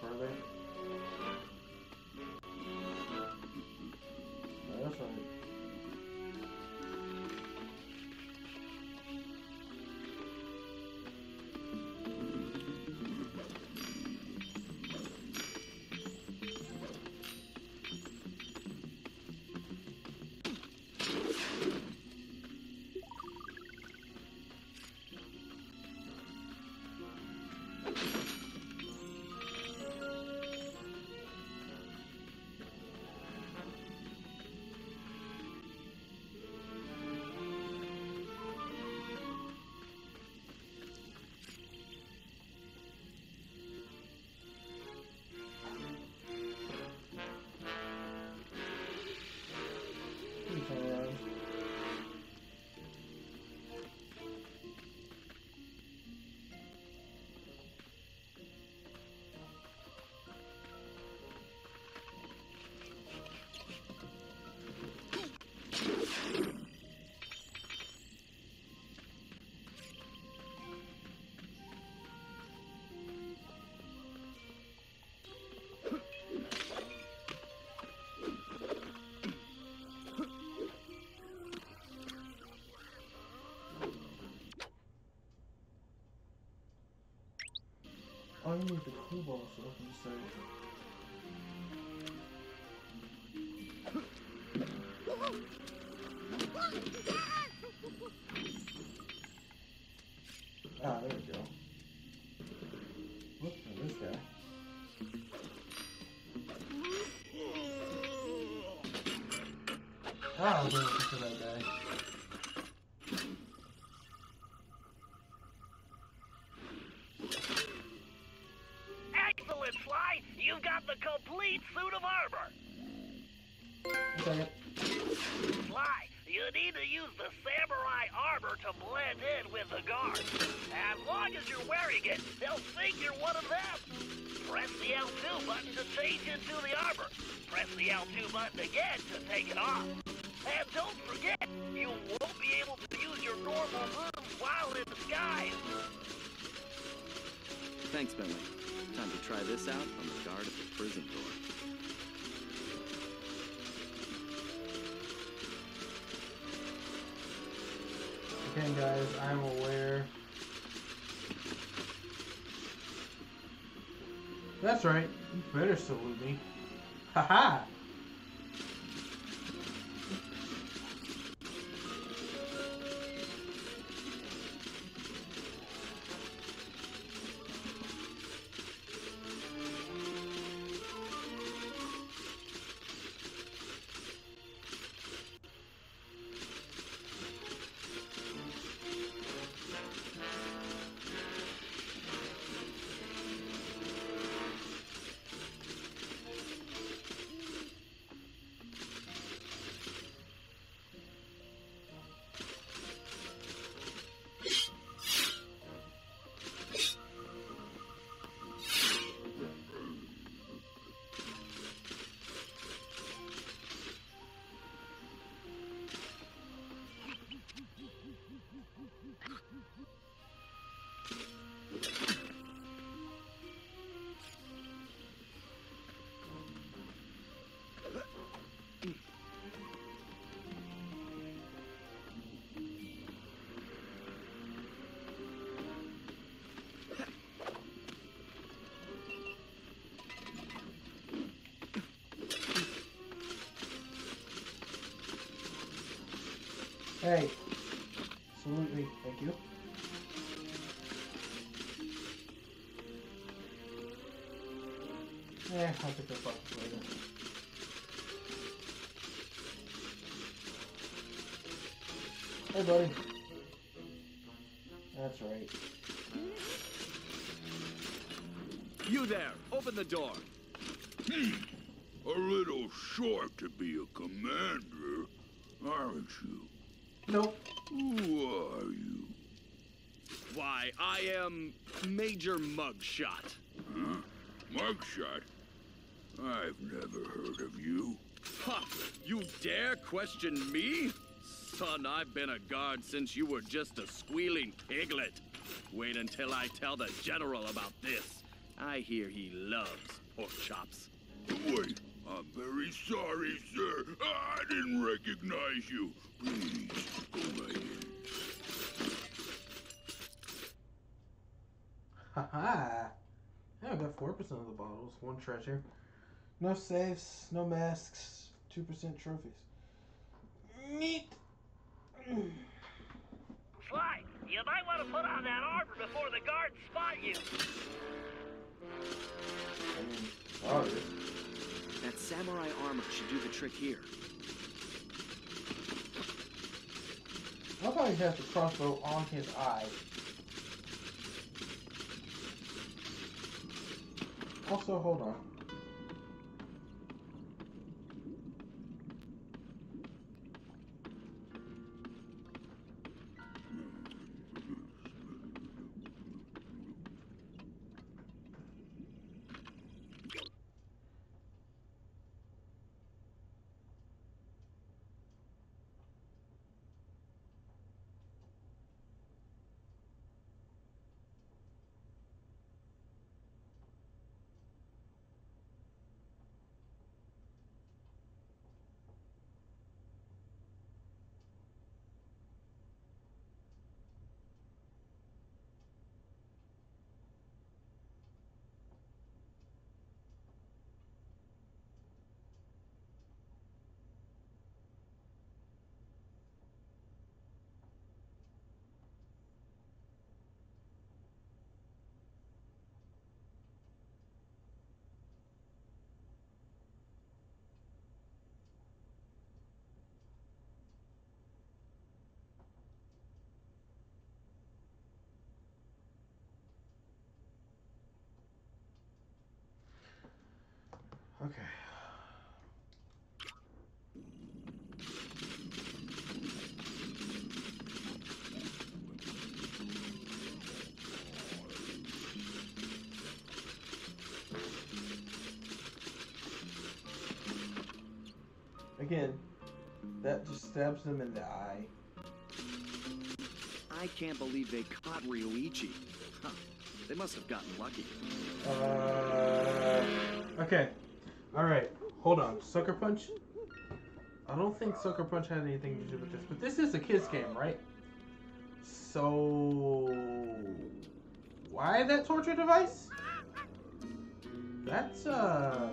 Need the open the safe. Ah, there we go. Look for this guy. Ah, I'll go That's right. You better salute me. Haha! Hey. Salute Absolutely. Thank you. Eh, I'll pick up up later. Hey, buddy. That's right.
You there! Open the door!
A little short to be a commander, aren't you?
Nope.
Who are you?
Why, I am Major Mugshot.
Huh? Mugshot? I've never heard of you.
Ha! You dare question me? Son, I've been a guard since you were just a squealing piglet. Wait until I tell the General about this. I hear he loves pork chops.
Wait, I'm very sorry, sir. I didn't recognize you. Please,
Haha. Yeah, I got 4% of the bottles. One treasure. No safes, no masks, 2% trophies. Neat.
Sly, you might want to put on that armor before the guards spot you.
Sorry.
That samurai armor should do the trick here.
I thought he has the crossbow on his eye. Also, hold on. Again, that just stabs them in the eye.
I can't believe they caught Rioichi. Huh. They must have gotten lucky.
Uh, okay. Alright. Hold on. Sucker Punch? I don't think Sucker Punch had anything to do with this, but this is a kids game, right? So why that torture device? That's uh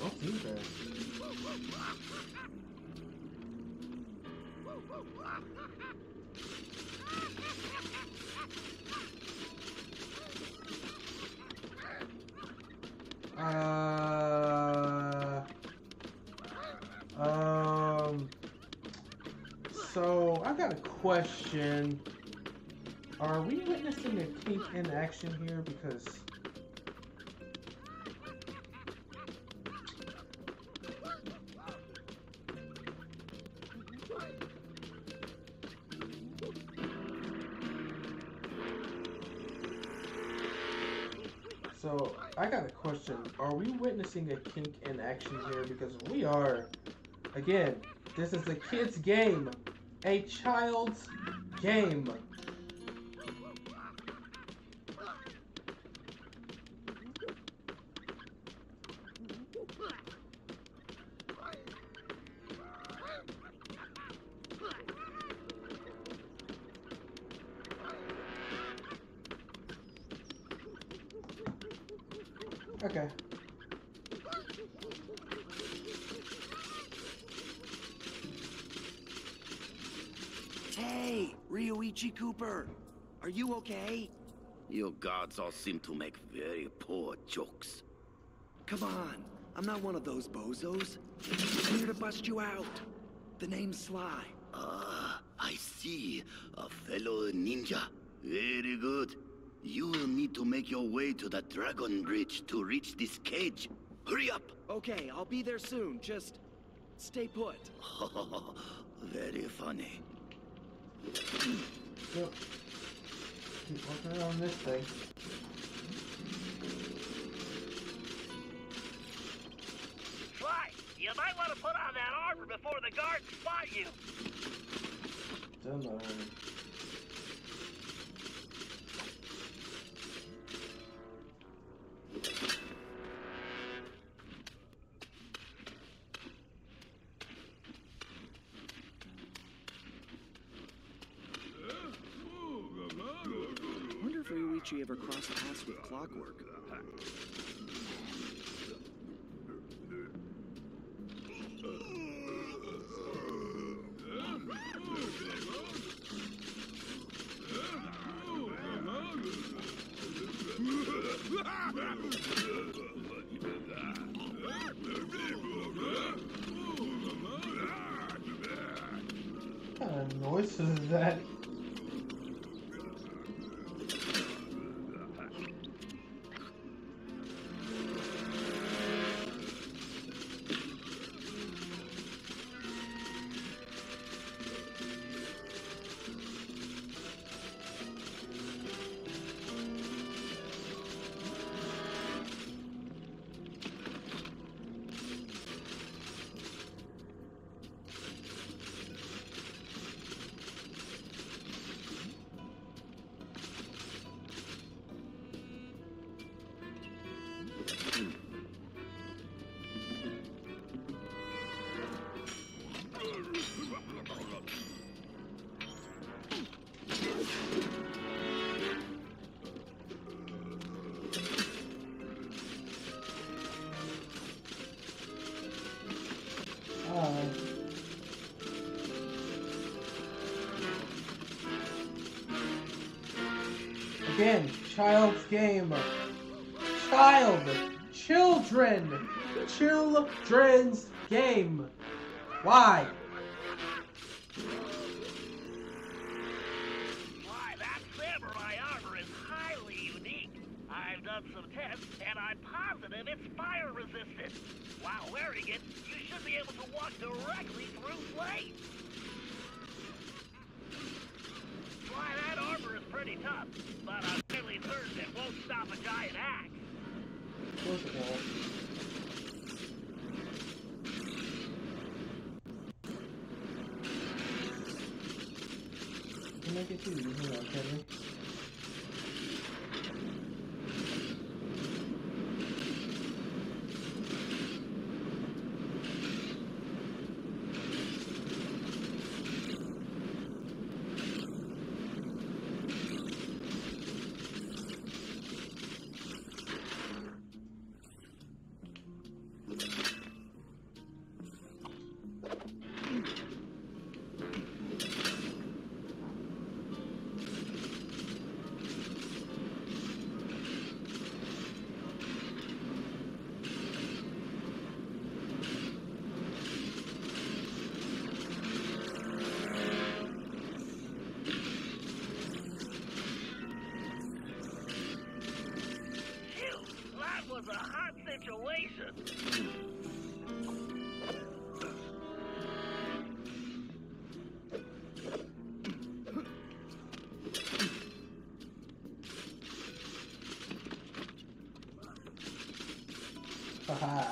don't seem fair. Uh, um, so I got a question. Are we witnessing a kink in action here? Because Are we witnessing a kink in action here? Because we are. Again, this is a kid's game. A child's game. Okay.
Hey, Rioichi Cooper. Are you okay?
Your guards all seem to make very poor jokes.
Come on. I'm not one of those bozos. I'm here to bust you out. The name's Sly.
Ah, I see. A fellow ninja. Very good. You will need to make your way to the Dragon Bridge to reach this cage. Hurry up!
Okay, I'll be there soon. Just stay put. <laughs>
Very funny.
Keep working on this thing.
Sly, you might want to put on that armor before the guards spot you.
Don't
Clockwork.
What noise is that? Again, child's game. Child. Children. Children's game. Why?
Why, that samurai armor is highly unique. I've done some tests, and I'm positive it's fire resistant. While wearing it, you should be able to walk directly through flames. Why, that armor is pretty tough, but I'm fairly certain it won't stop a giant
Of course Haha.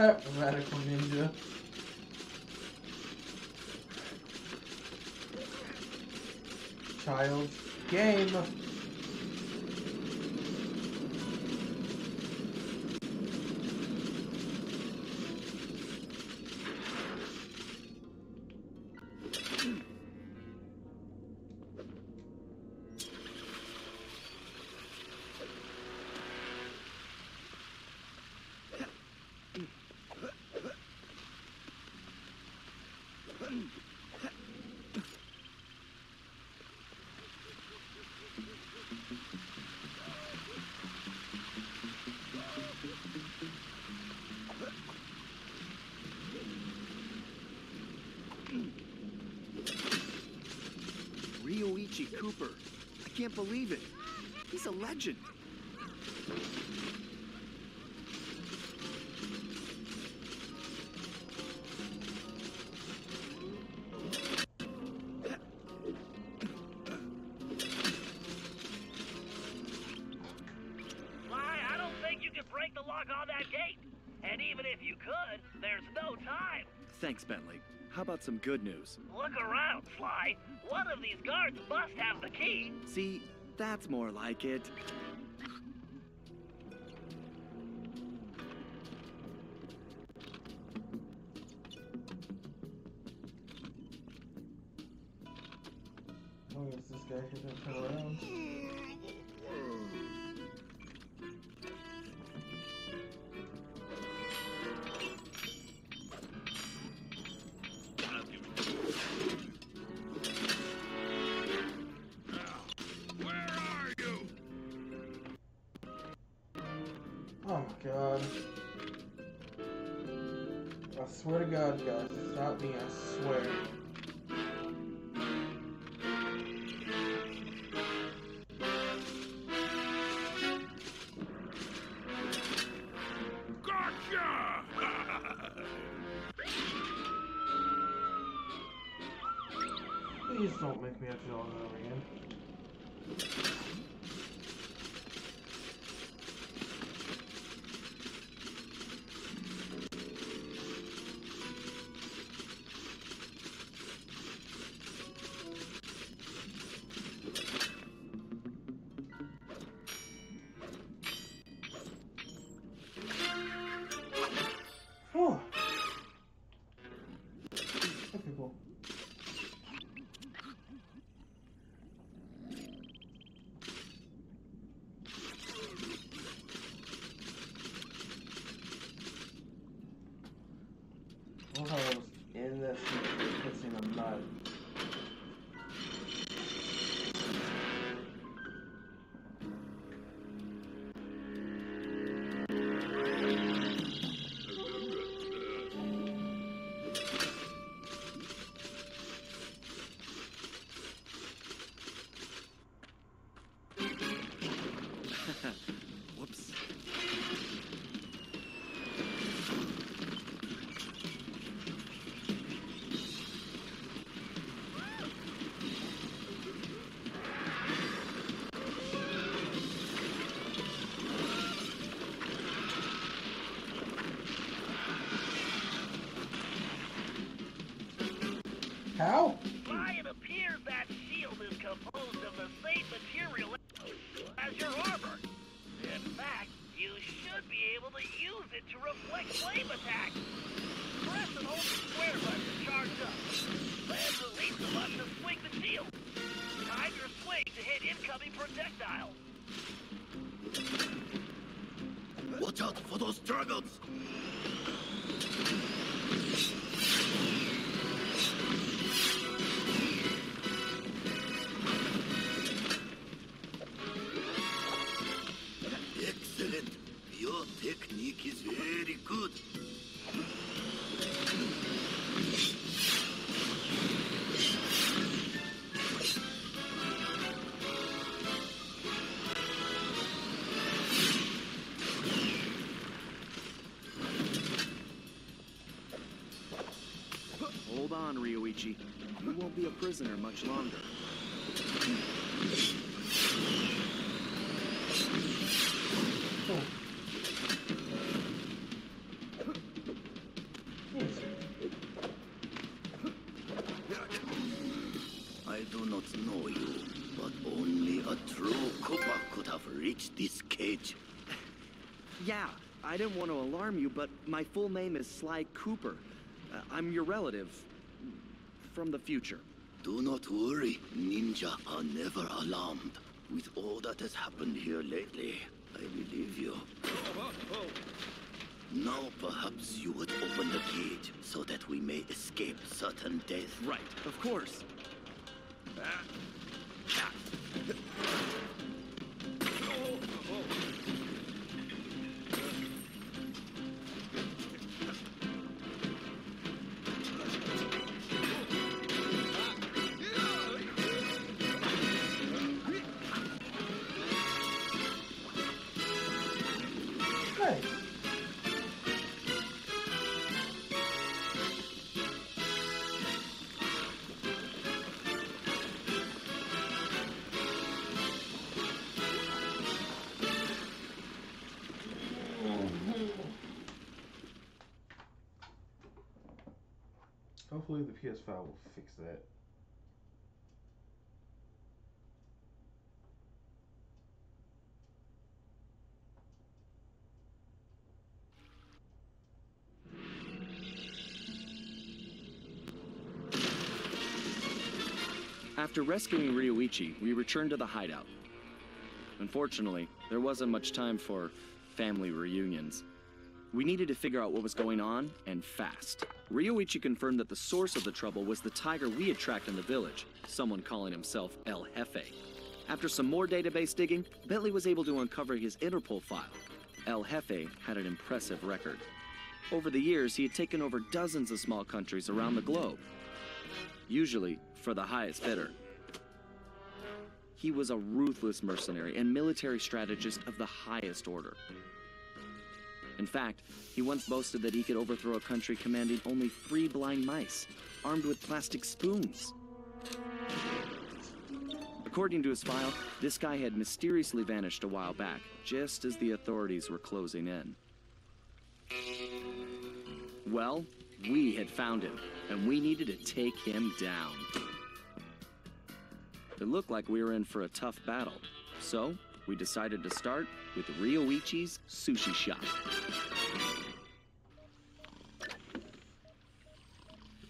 Radical Ninja. Child's game.
Cooper. I can't believe it. He's a legend.
Why, I don't think you could break the lock on that gate. And even if you could, there's no time.
Thanks, Bentley. How about some good news?
Look around, Sly. One of these guards must have the
See, that's more like it.
In this pissing a nut.
You
won't be a prisoner much longer.
I do not know you, but only a true Cooper could have reached this cage.
Yeah, I didn't want to alarm you, but my full name is Sly Cooper. Uh, I'm your relative. From the future.
Do not worry, ninja are never alarmed. With all that has happened here lately, I believe you. Now perhaps you would open the cage so that we may escape certain death.
Right, of course.
Nice. Hopefully the PS5 will fix that.
After rescuing Rioichi, we returned to the hideout. Unfortunately, there wasn't much time for family reunions. We needed to figure out what was going on, and fast. Rioichi confirmed that the source of the trouble was the tiger we had tracked in the village, someone calling himself El Jefe. After some more database digging, Bentley was able to uncover his Interpol file. El Jefe had an impressive record. Over the years, he had taken over dozens of small countries around the globe, usually for the highest bidder. He was a ruthless mercenary and military strategist of the highest order. In fact, he once boasted that he could overthrow a country commanding only three blind mice, armed with plastic spoons. According to his file, this guy had mysteriously vanished a while back, just as the authorities were closing in. Well, we had found him, and we needed to take him down. It looked like we were in for a tough battle, so we decided to start with Rioichi's sushi shop.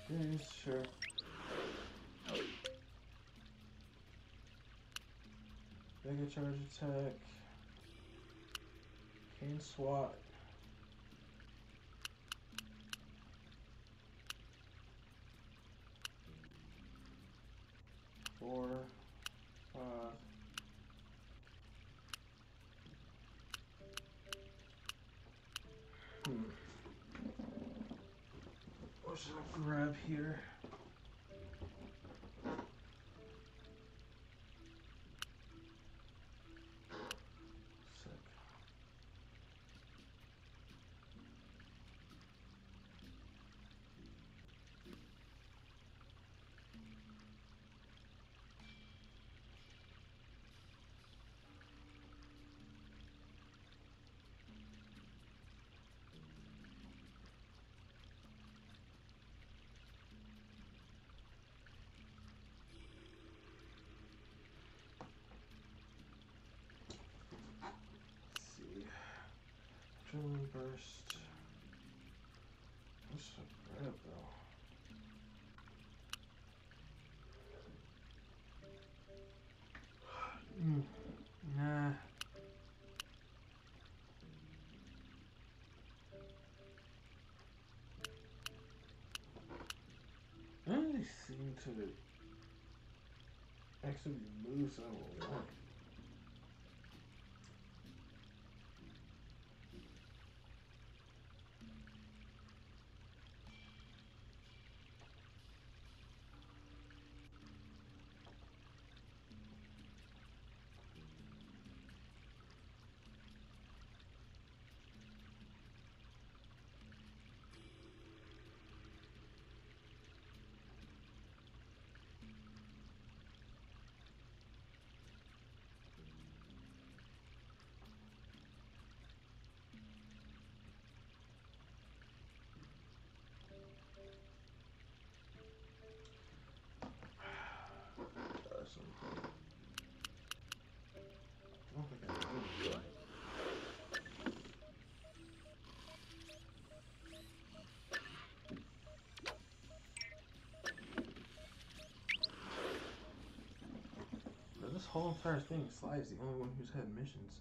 Yeah, sure. Mega charge attack. Cane swat. Four, five. Grab here? Adrenaline burst. What's the grab though? Mm, <sighs> nah. I don't really seem to actually lose a lot. Whole entire thing, Sly is the only one who's had missions.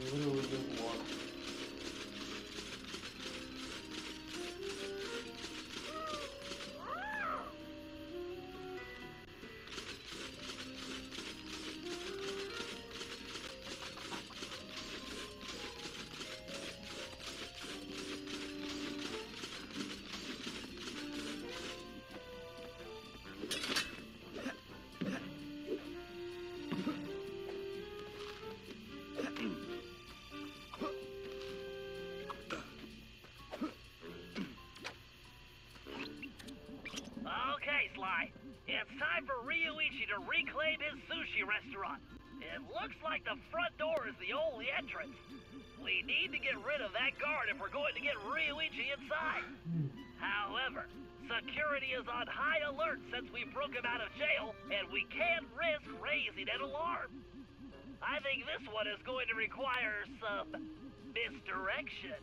Can literally
time for Rioichi to reclaim his sushi restaurant. It looks like the front door is the only entrance. We need to get rid of that guard if we're going to get Rioichi inside. However, security is on high alert since we broke him out of jail, and we can't risk raising an alarm. I think this one is going to require some misdirection.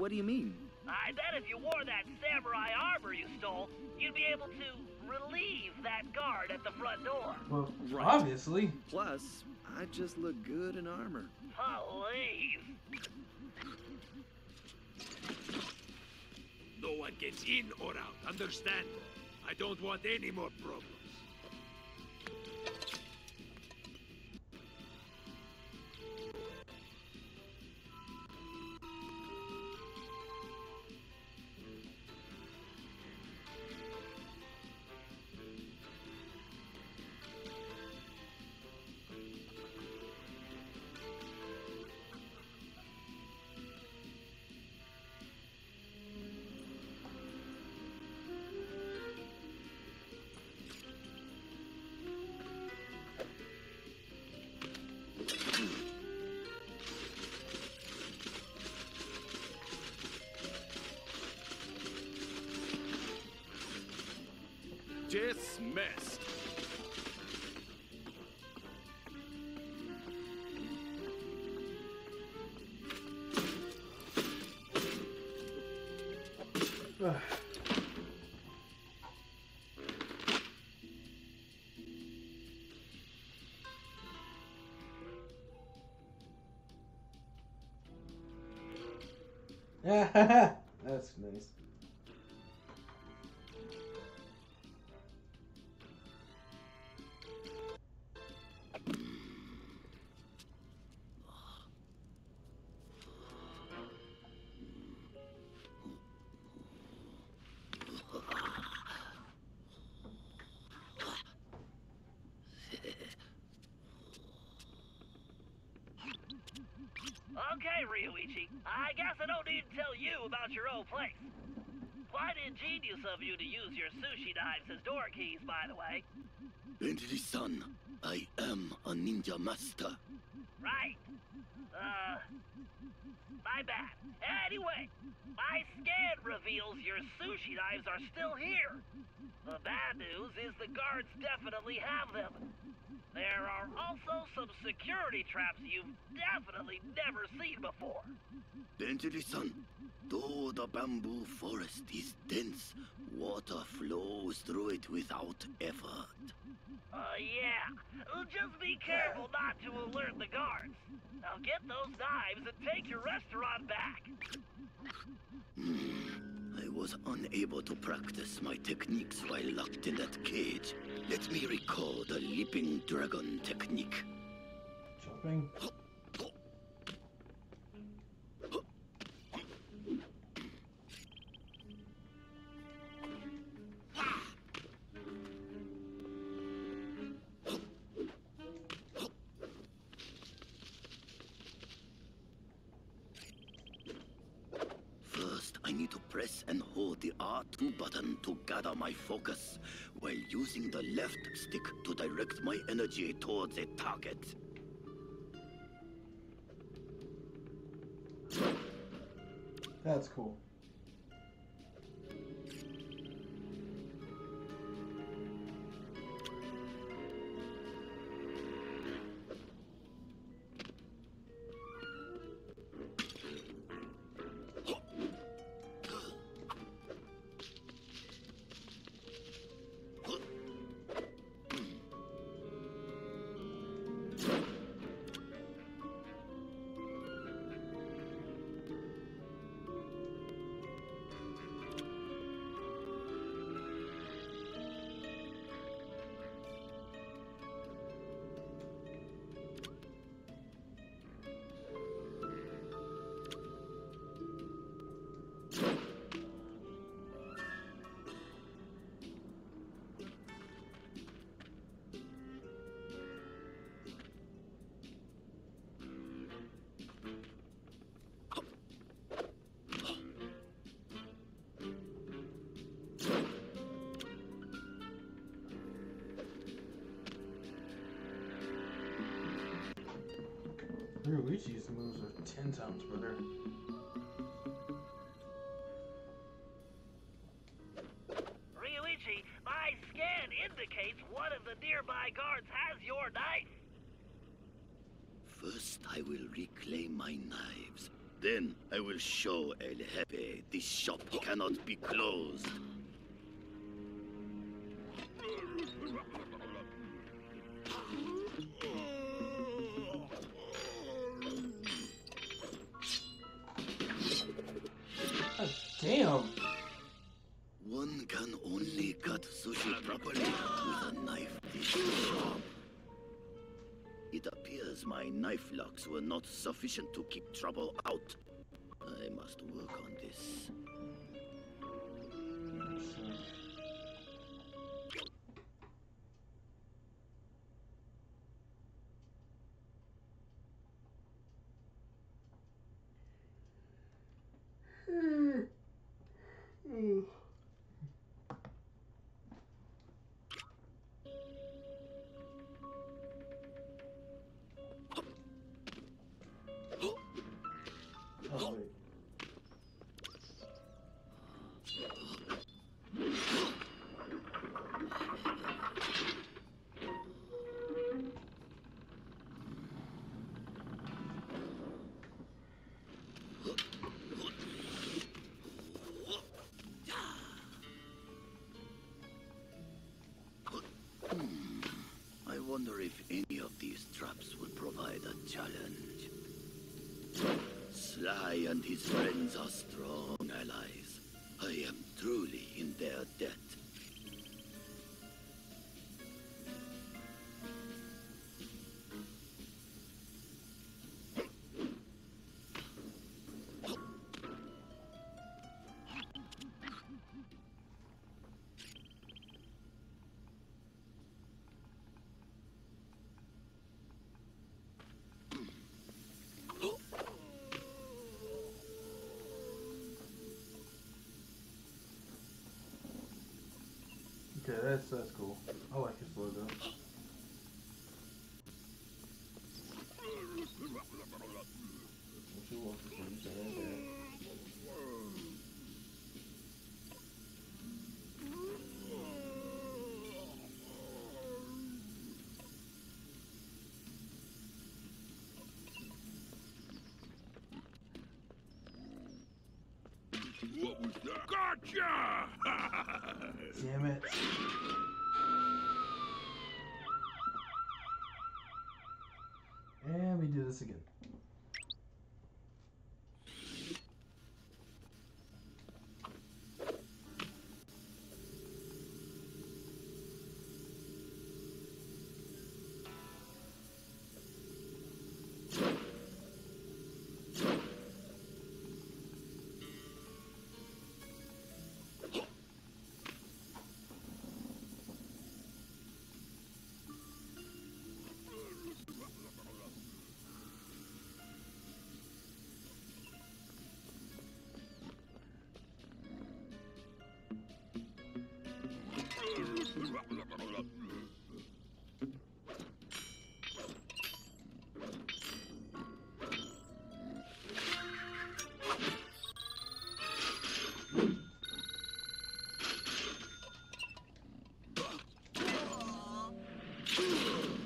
What do you mean?
I bet if you wore that samurai armor you stole, you'd be able to relieve that guard at the front door.
Well,
Right.
obviously.
Plus, I just look good in armor.
Please.
No one gets in or out, understand? I don't want any more problems. missed. <sighs>
That's nice.
Rioichi. I guess I don't need to tell you about your old place. Quite ingenious of you to use your sushi knives as door keys, by the way.
Bentley-san, I am a ninja master.
Right. Uh, my bad. Anyway, my scan reveals your sushi knives are still here. The bad news is the guards definitely have them. There are also some security traps you've definitely never seen before.
Bentley-san, though the bamboo forest is dense, water flows through it without effort.
Uh, yeah. Just be careful not to alert the guards. Now get those knives and take your restaurant back.
I was unable to practice my techniques while locked in that cage. Let me recall the leaping dragon technique.
Jumping.
R2 button to gather my focus, while using the left stick to direct my energy towards a target.
That's cool. Ten times better.
Rioichi, my scan indicates one of the nearby guards has your knife.
First, I will reclaim my knives. Then, I will show El Jefe this shop cannot be closed. Sufficient to keep trouble out. I must work on this. Wonder if any of these traps will provide a challenge. Sly and his friends are strong allies.
Okay, that's that's cool. I like his logo. What
was that? Gotcha! <laughs>
Damn it. And we do this again.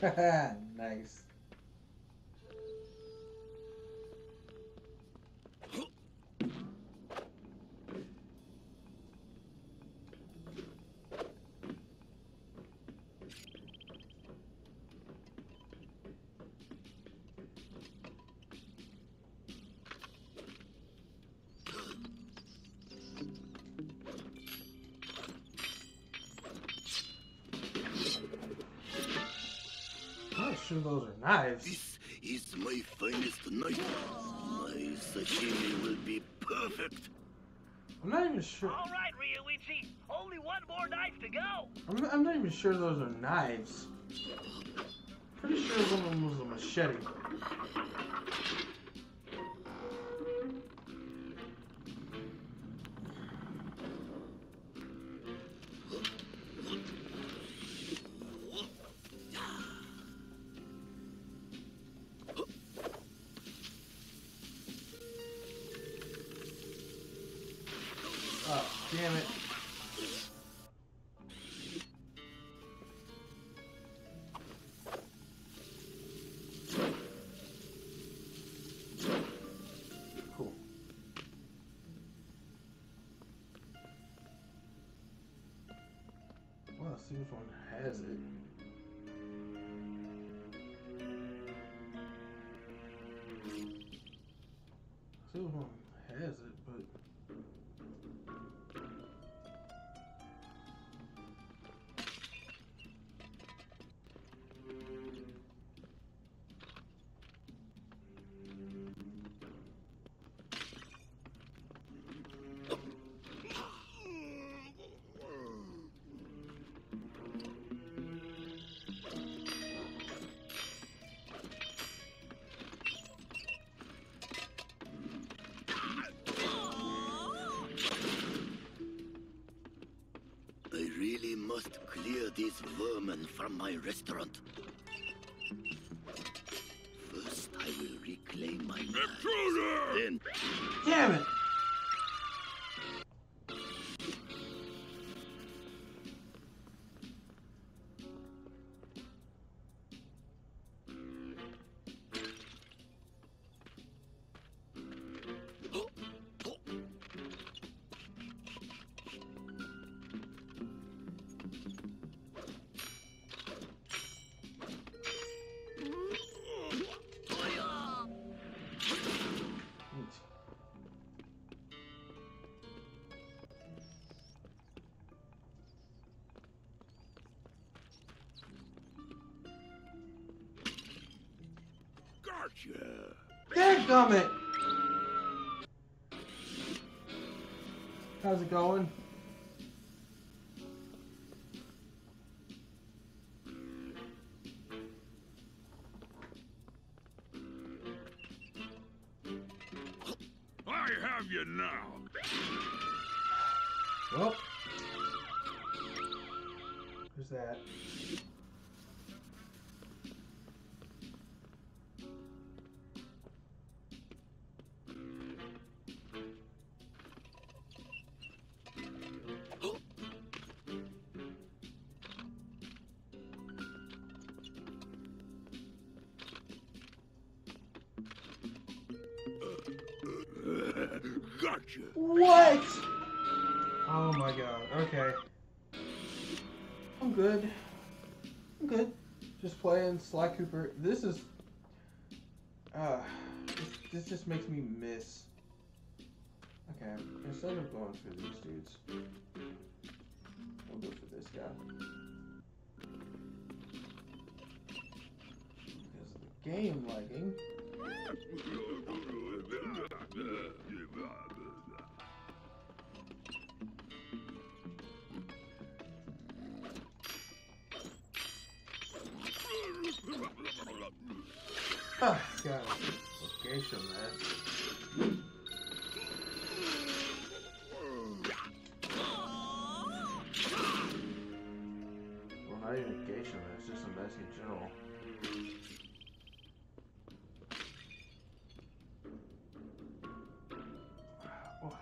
<laughs> nice. I'm not sure those are knives.
This is my finest knife. My sashimi will be perfect.
I'm not even sure.
All right, Rioichi. Only one more knife to go.
I'm, I'm not even sure those are knives. Pretty sure one of them was a machete.
Must clear these vermin from my restaurant. First, I will reclaim my knives. Then,
damn it!
Gotcha.
Dadgummit! How's it going?
Gotcha.
What? Oh my god. Okay. I'm good. I'm good. Just playing Sly Cooper. This is. Uh, this, this just makes me miss. Okay, instead of going for these dudes,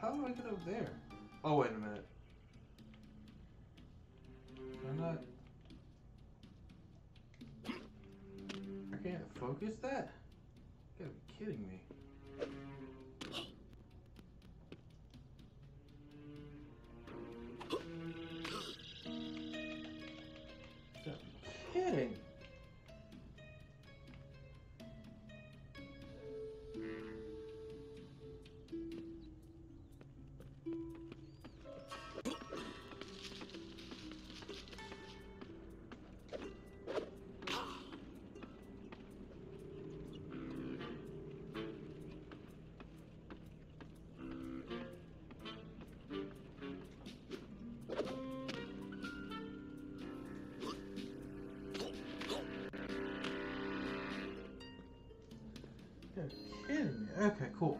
how do I get up there? Oh, wait a minute. Am I not... I can't focus that? You gotta be kidding me. Me. Okay, cool.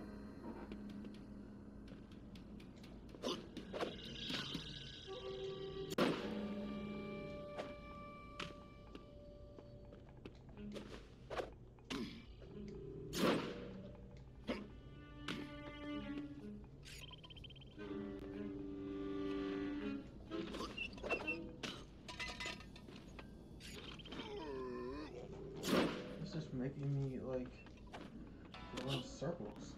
This is making me like in circles.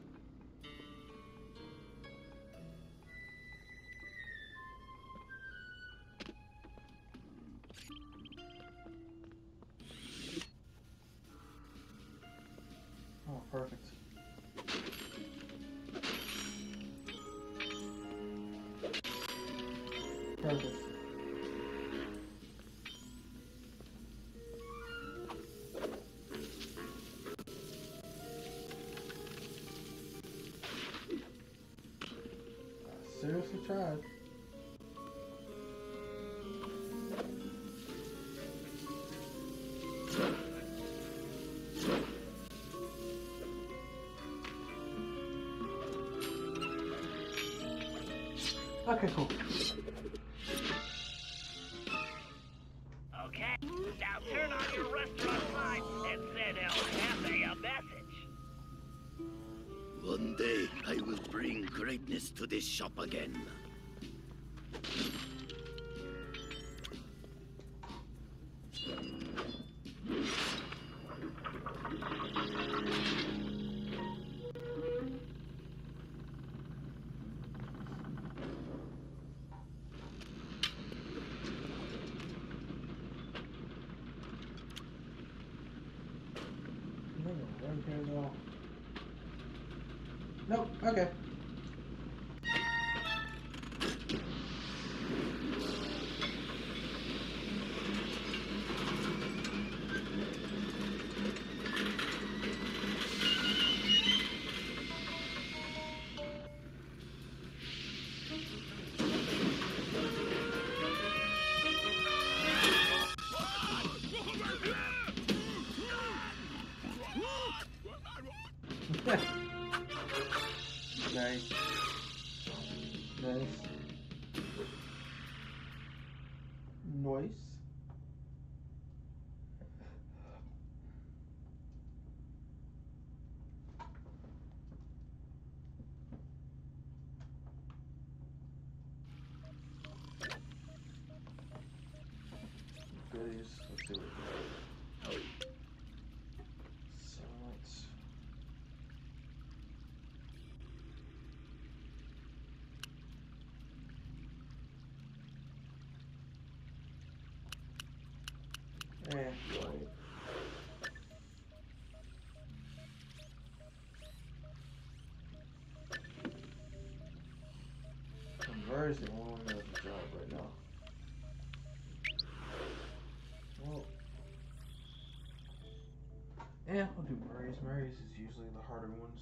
Oh, perfect. Perfect. Seriously tried. Okay, cool.
This shop again.
Converse the job right now. Yeah, I'll do Murray's. Murray's is usually the harder ones.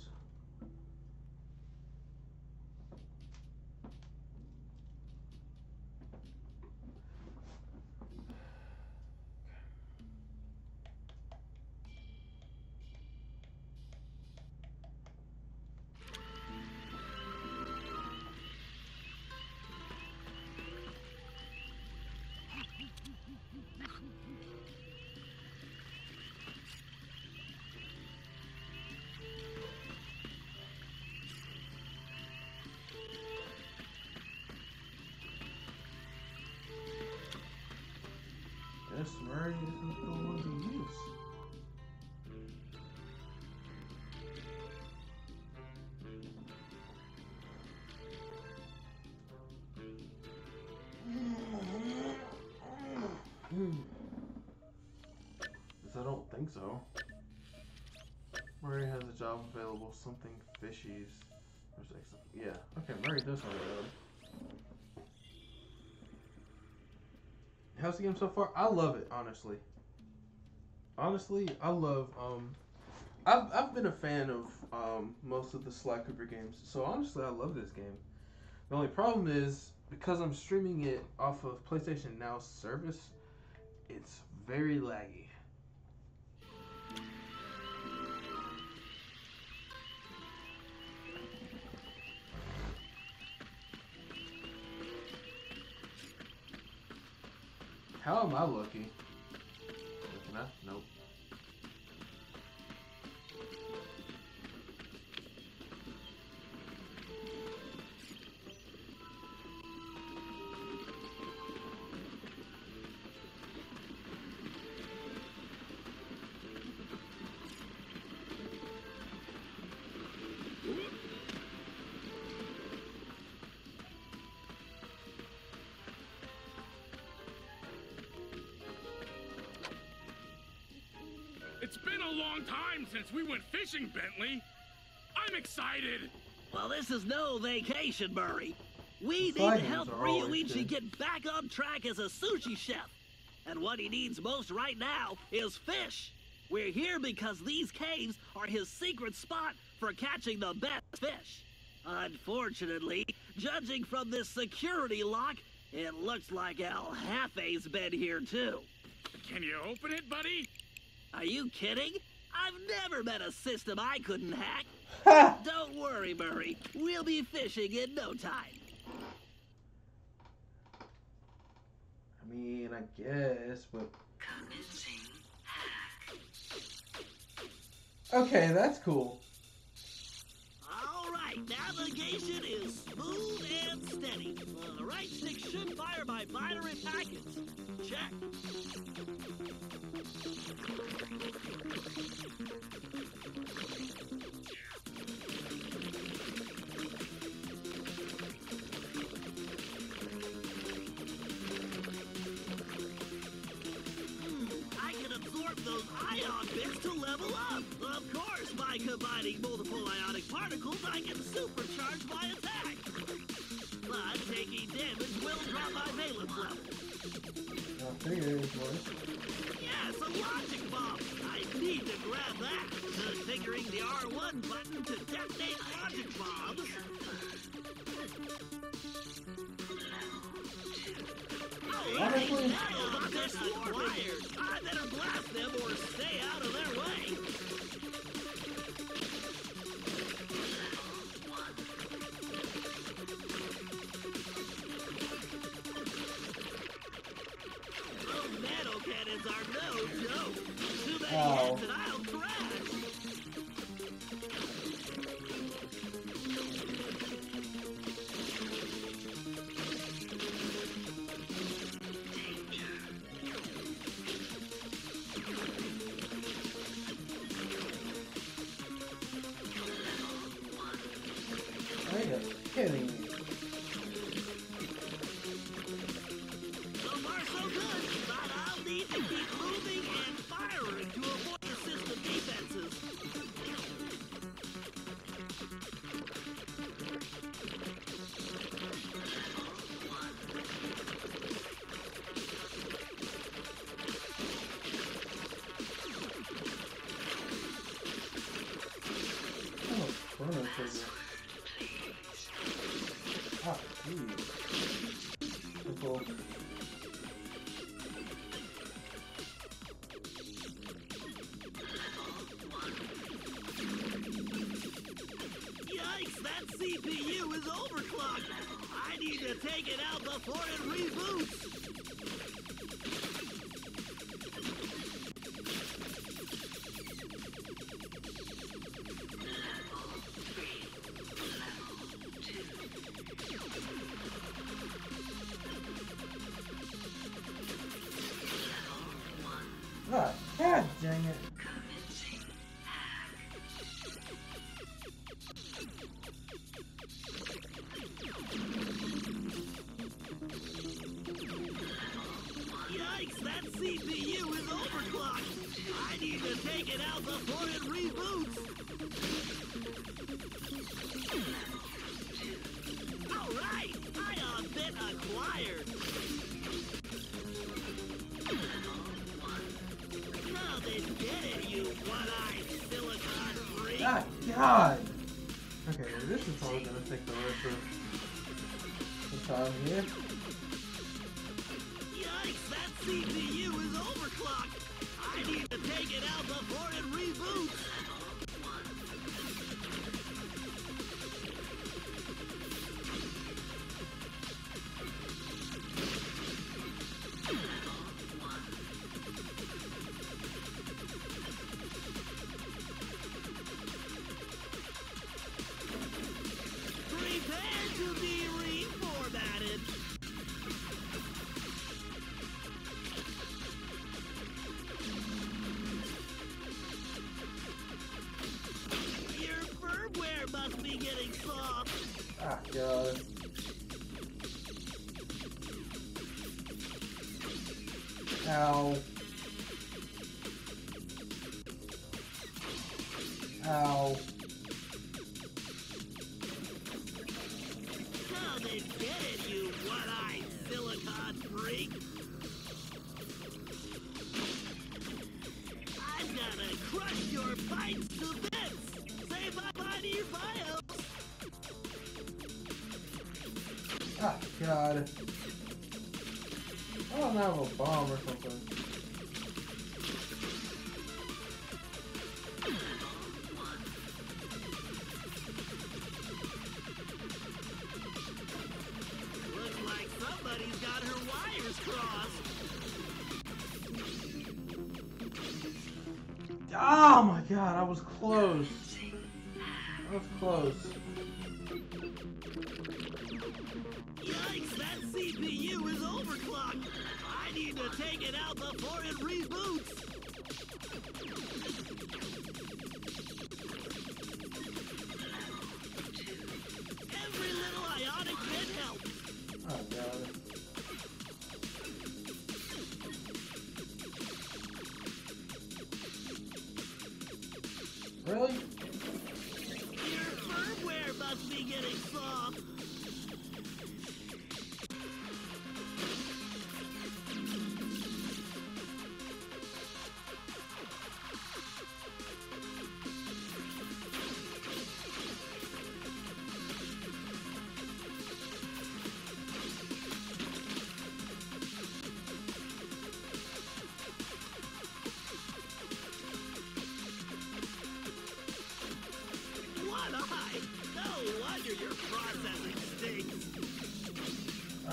Guess Murray I don't think so. Murray has a job available. Something ex- Yeah. Okay, Murray does have a job. How's the game so far? I love it, honestly. Honestly, I love um I've I've been a fan of um most of the Sly Cooper games. So honestly, I love this game. The only problem is because I'm streaming it off of PlayStation Now service, it's very laggy. How am I lucky? Nope.
Since we went fishing, Bentley. I'm excited.
Well, this is no vacation, Murray. We
The
need to help
games are
Rioichi
good.
get back on track as a sushi chef. And what he needs most right now is fish. We're here because these caves are his secret spot for catching the best fish. Unfortunately, judging from this security lock, it looks like El Jefe's been here too.
Can you open it, buddy?
Are you kidding? I've never met a system I couldn't hack. <laughs> Don't worry, Murray. We'll be fishing in no time.
I mean, I guess, but okay, that's cool.
All right, navigation is smooth and steady. Uh, the right stick should fire my binary packets. Check. Hmm, I can absorb those ion bits to level up. Of course, by combining multiple ionic particles, I can supercharge my attack. But taking damage will drop my valence level.
I figured it was.
Yes, a logic bomb. I need to grab that. Configuring the R1 button to detonate logic bombs. Oh,
Honestly-
this acquired. I better blast them or stay out of their way. No. Ow. Come and get it, you one-eyed silicon freak! I'm gonna crush your pipes to bits! Say bye-bye to your bio!
Ah, God. Oh, I don't have a bomb or something.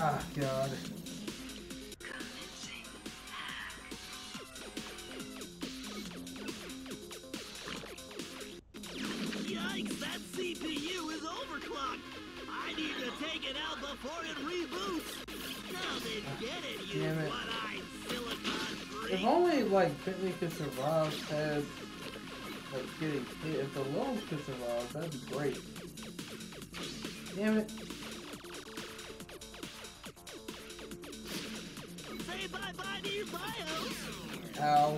Ah,
oh, God.
Yikes, that CPU is overclocked! I need to take it out before it reboots! Get it, you one-eyed silicon freak!
If only, like, Bentley could survive had, like, getting hit. If the lows could survive, that'd be great. Damn it. Ow.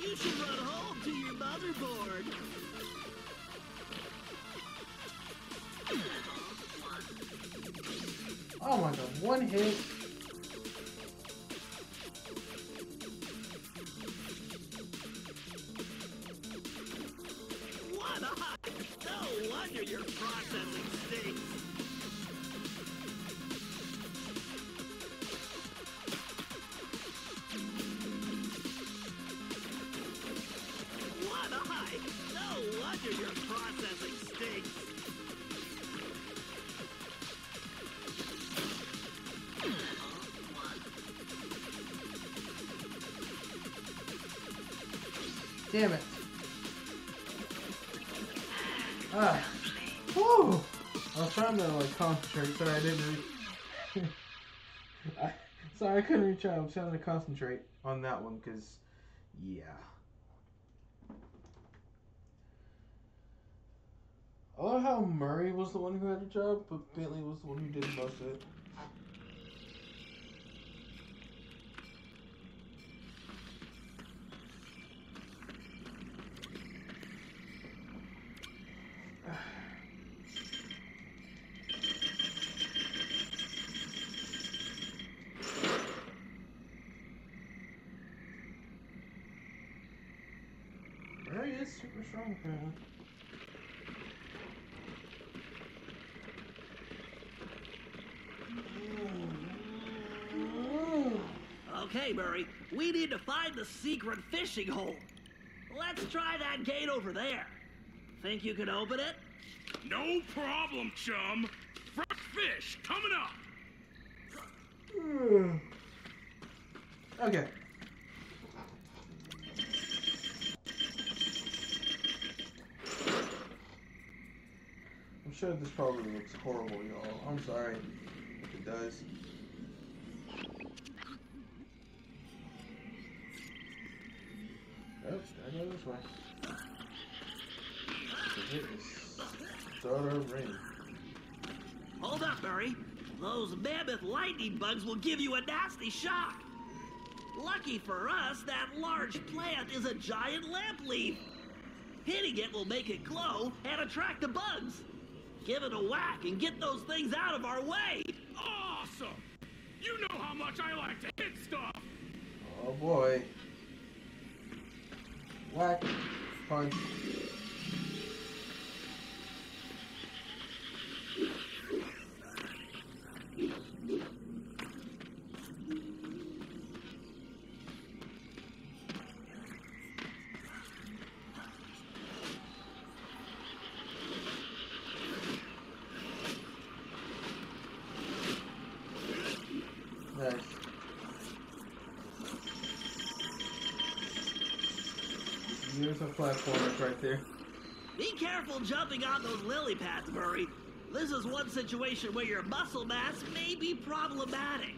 You should run home to your motherboard.
Oh my god, one hit. Concentrate. Sorry, I didn't. Re- <laughs> I, sorry, I couldn't reach out. I was trying to concentrate on that one because, yeah. I love how Murray was the one who had the job, but Bentley was the one who did most of it. Murray is super strong, apparently.
Okay, Murray, we need to find the secret fishing hole. Let's try that gate over there. Think you can open it?
No problem, chum. Fresh fish coming up. Hmm.
Okay. I'm sure this probably looks horrible, y'all. I'm sorry if it does. I go this way. 'Cause it is start our rain.
Hold up, Murray. Those mammoth lightning bugs will give you a nasty shock. Lucky for us, that large plant is a giant lamp leaf. Hitting it will make it glow and attract the bugs. Give it a whack and get those things out of our way.
Awesome. You know how much I like to hit stuff.
Oh boy. Whack. Punch. There's a platform right there.
Be careful jumping on those lily pads, Murray. This is one situation where your muscle mass may be problematic.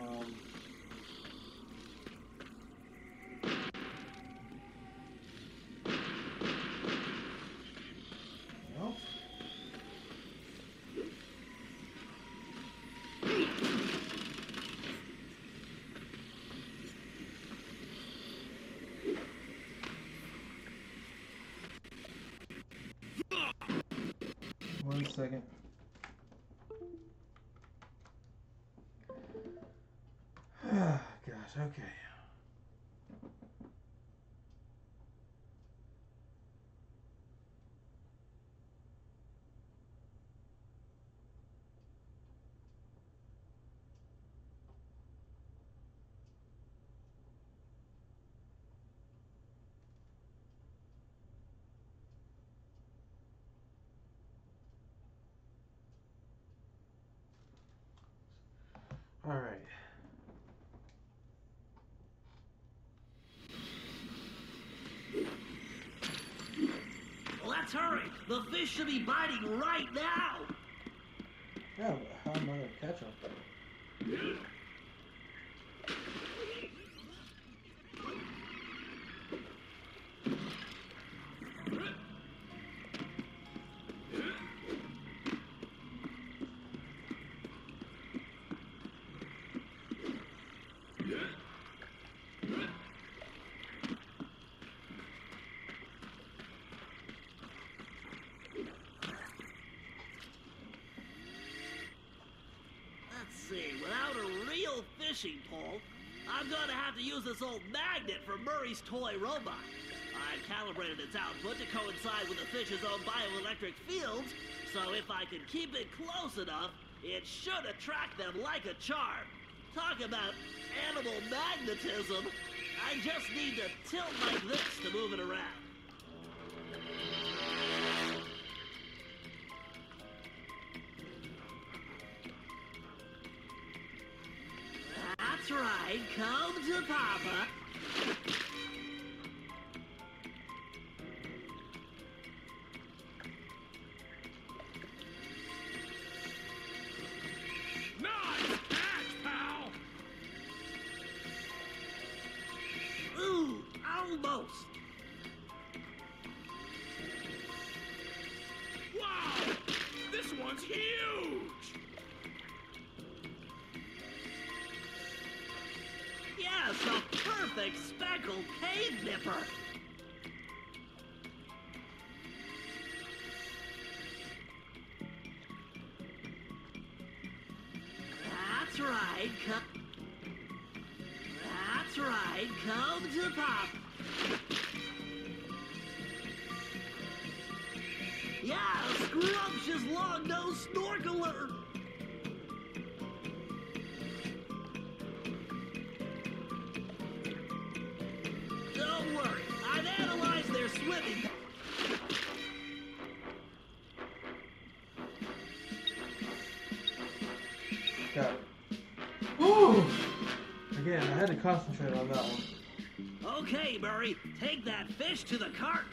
Um, well, one second. <sighs> Gosh, okay. Alright.
Let's hurry. The fish should be biting right now.
Yeah, but how am I gonna catch them?
Let's see. Without a real fishing pole, I'm going to have to use this old magnet for Murray's toy robot. I've calibrated its output to coincide with the fish's own bioelectric fields, so if I can keep it close enough, it should attract them like a charm. Talk about animal magnetism. I just need to tilt like this to move it around. Right. Come to Papa. That's right. Come to Pop.
Concentrate on that one.
Okay, Murray, take that fish to the cart.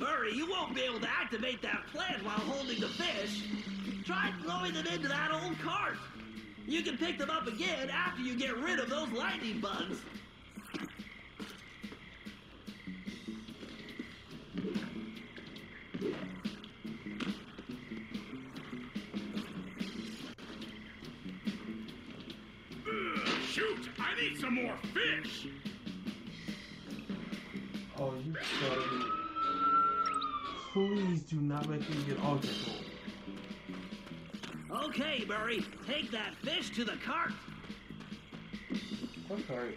Murray, you won't be able to activate that plant while holding the fish. Try throwing it into that old cart. You can pick them up again after you get rid of those lightning bugs.
Ugh, shoot! I need some more fish!
Oh, you sorry. Please do not make me get object roll.
Okay, Murray, take that fish to the cart.
What card?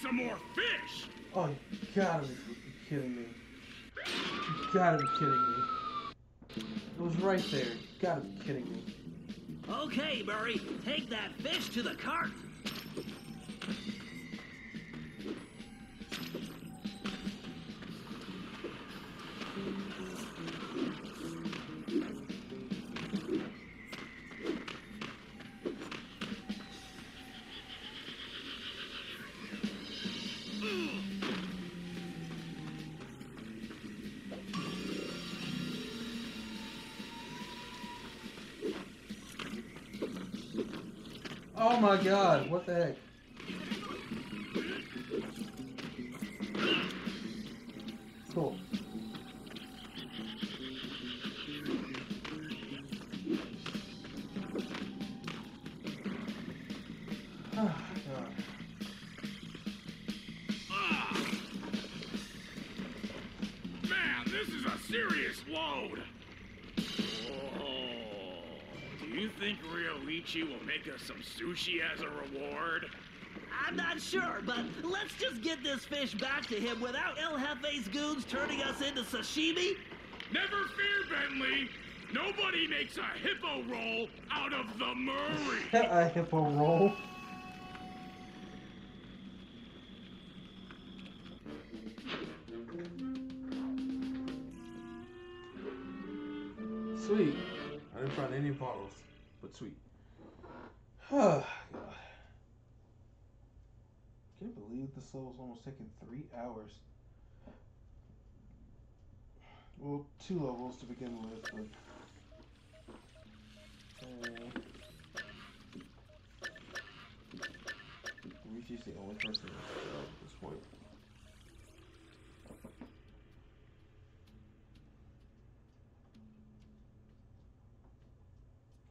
Some more fish!
Oh, you gotta be kidding me. You gotta be kidding me. It was right there. You gotta be kidding me.
Okay, Murray, take that fish to the cart.
My god, what the heck?
Sushi as a reward?
I'm not sure, but let's just get this fish back to him without El Jefe's goons turning us into sashimi.
Never fear, Bentley. Nobody makes a hippo roll out of the Murray. <laughs>
a hippo roll. Sweet. I didn't find any bottles, but sweet. Oh, God. Can't believe this level's almost taking three hours. Well, two levels to begin with, but. Uh, Richi's the only person at this point.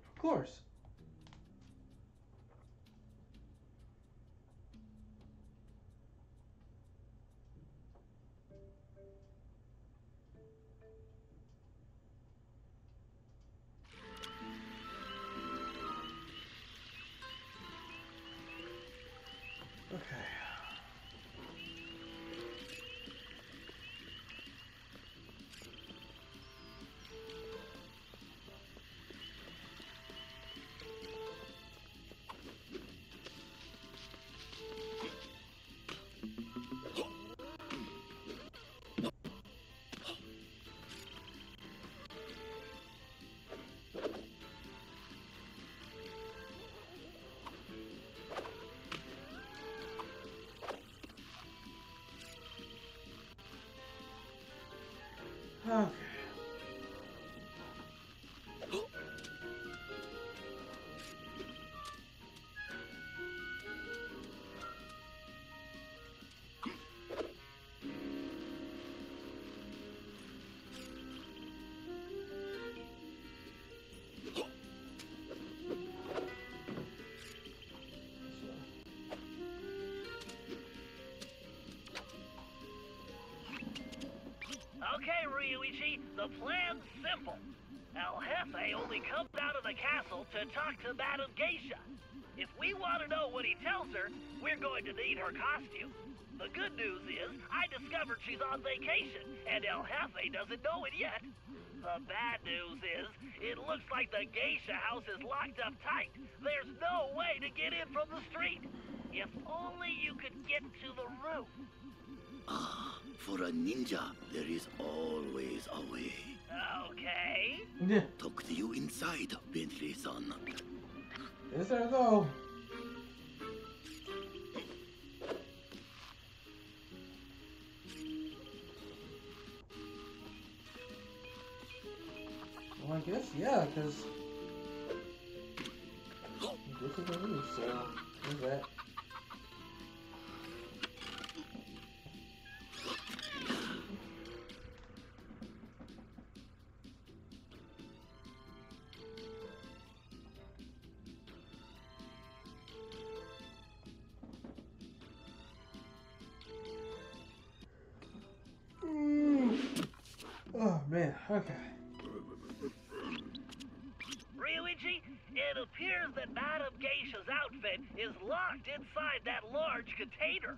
Of course. Okay. Okay,
Rioichi, the plan's simple. El Jefe only comes out of the castle to talk to Madame Geisha. If we want to know what he tells her, we're going to need her costume. The good news is, I discovered she's on vacation, and El Jefe doesn't know it yet. The bad news is, it looks like the geisha house is locked up tight. There's no way to get in from the street. If only you could get to the roof.
For a ninja, there is always a way.
Okay.
Yeah.
Talk to you inside, Bentley-san.
Is there though? Well, I guess yeah, because man, okay.
Rioichi, It appears that Madame Geisha's outfit is locked inside that large container.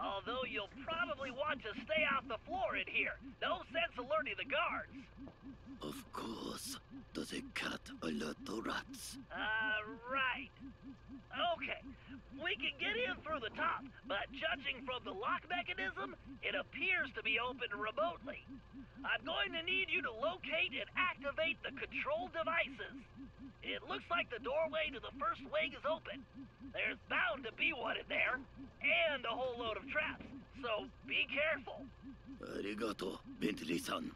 Although you'll probably want to stay off the floor in here. No sense alerting the guards.
Of course. Does a cat alert the rats?
Uh, right. Okay, we can get in through the top, but judging from the lock mechanism, it appears to be open remotely. I'm going to need you to locate and activate the control devices. It looks like the doorway to the first wing is open. There's bound to be one in there, and a whole load of traps, so be careful.
Arigato, Bentley-san.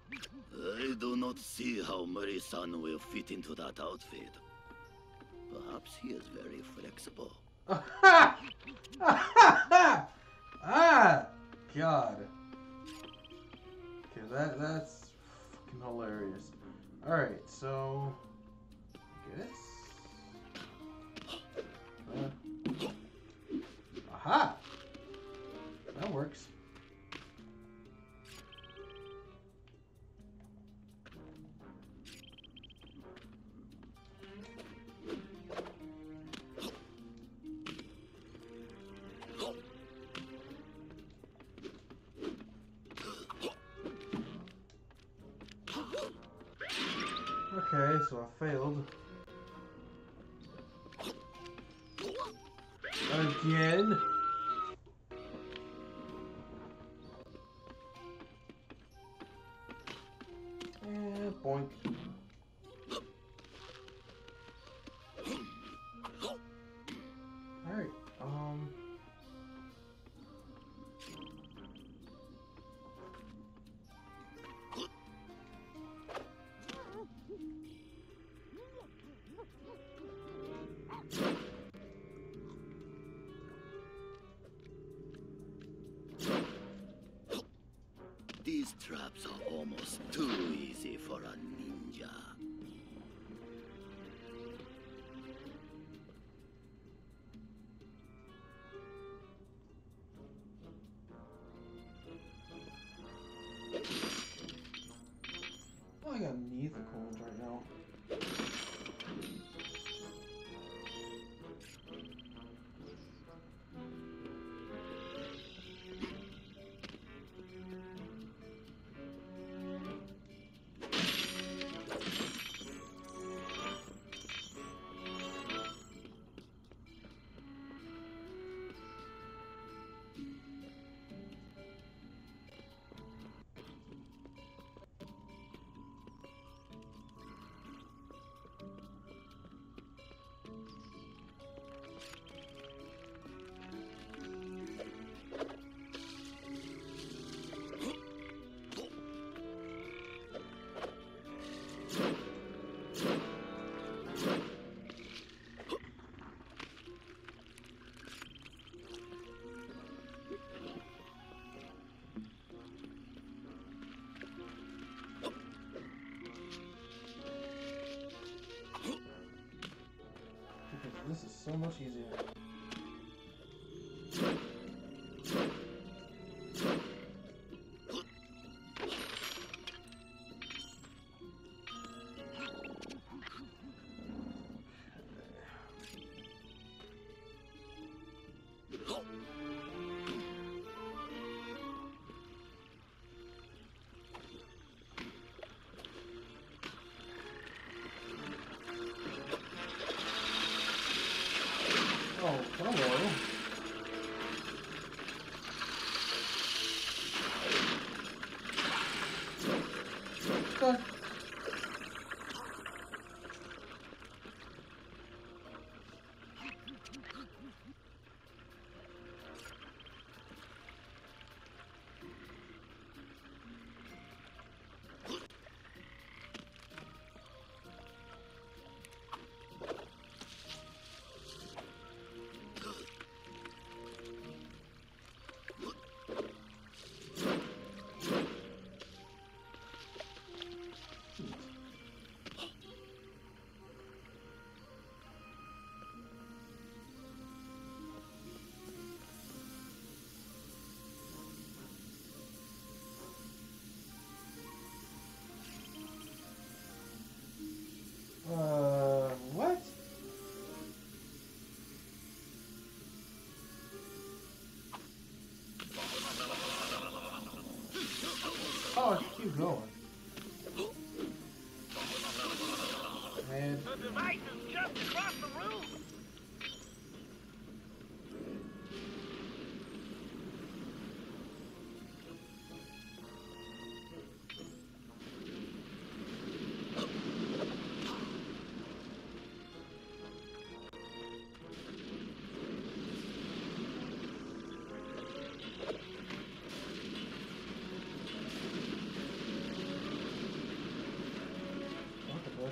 I do not see how Murray-san will fit into that outfit. Perhaps he is very flexible. <laughs>
ah, God. Okay, that that's fucking hilarious. All right, so I guess. Uh, aha! That works. Failed.
Traps are almost too
so much easier. Oh, hello. Oh, you going? <gasps> Man.
The device is just across the room.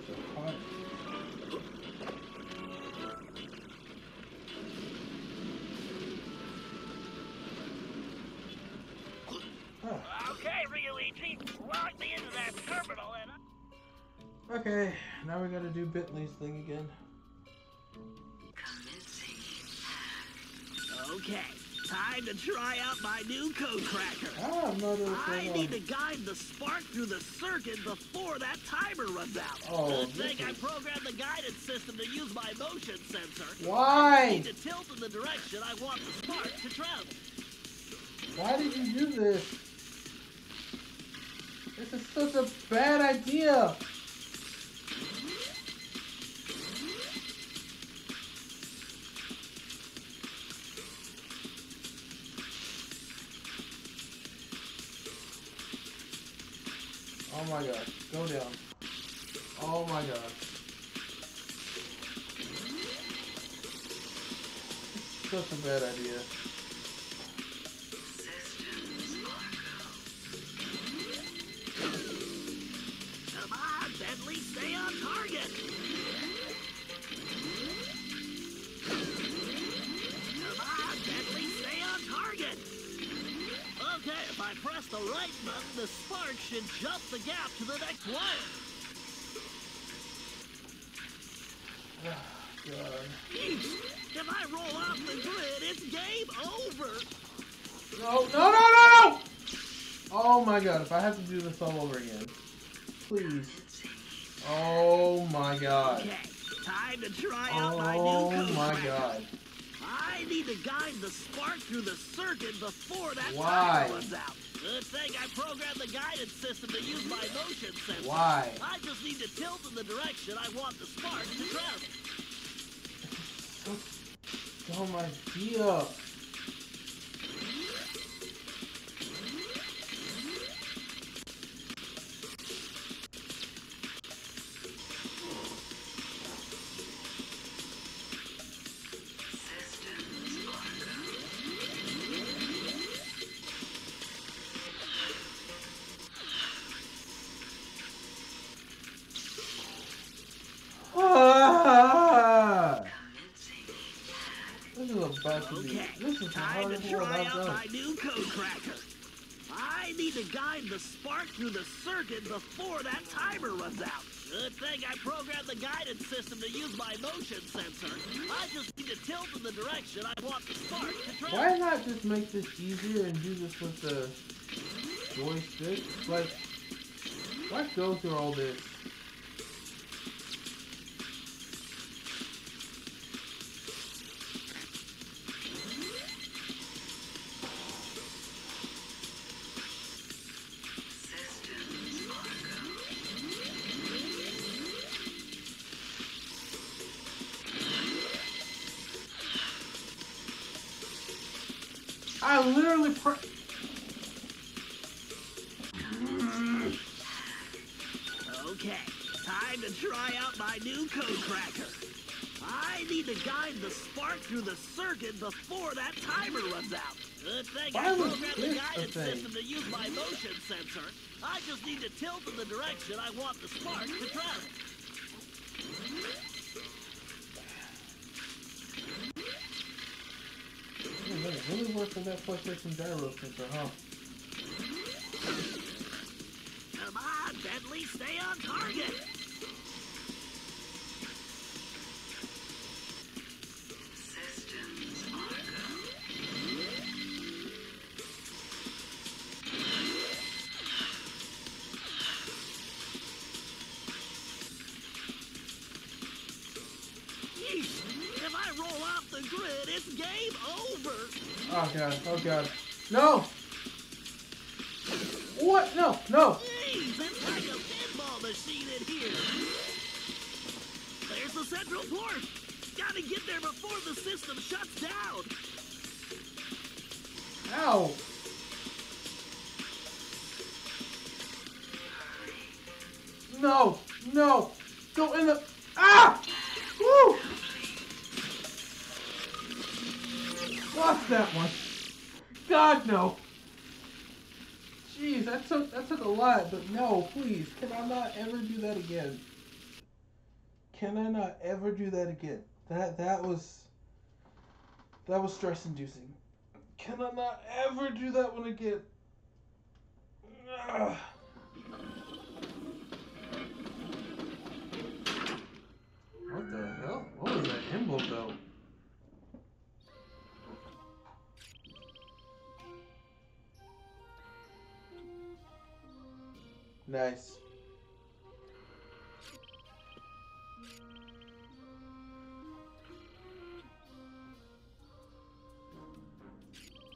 Okay, Rioichi, lock me into that terminal and...
Okay, now we gotta do Bentley's thing again.
Okay, time to try out my new code cracker.
Ah.
I need to guide the spark through the circuit before that timer runs out.
Oh,
Good thing I programmed the guidance system to use my motion sensor.
Why?
I need to tilt in the direction I want the spark to travel.
Why did you do this? This is such a bad idea. Oh my god, go down. Oh my god. Such a bad idea.
Come on, Bentley, stay on target. Okay, if I press the right button, the spark should jump the gap to the next wire. If I roll off the grid, it's game over.
No, no, no, no, no! Oh my god, if I have to do this all over again. Please. Oh my god.
Okay, time to try out my
Oh
new code
my god.
I need to guide the spark through the circuit before that
Why?
out. Good thing I programmed the guidance system to use my motion sensor.
Why?
I just need to tilt in the direction I want the spark to travel.
Idea. Ah!
Through the circuit before that timer runs out. Good thing I programmed the guidance system to use my motion sensor. I just need to tilt in the direction I want the spark to travel.
Why not just make this easier and do this with the joystick? Like, why go through all this? I literally pre-
Okay, time to try out my new code cracker. I need to guide the spark through the circuit before that timer runs out. Good thing I
Why was
programmed the guidance system to use my motion sensor. I just need to tilt in the direction I want the spark to travel.
That really works with that PlayStation gyro sensor, huh?
Come on, Bentley, stay on target. Game over.
Oh god, oh god. No! What? No, no!
machine in here. There's the central port. Gotta get there before the system shuts down.
Ow! No! No! Go in the... Ah! Woo! Lost that one. God, no. Jeez, that took, that took a lot, but no, please. Can I not ever do that again? Can I not ever do that again? That, that was... That was stress-inducing. Can I not ever do that one again? Ugh. What the hell? What was that emblem though? Nice.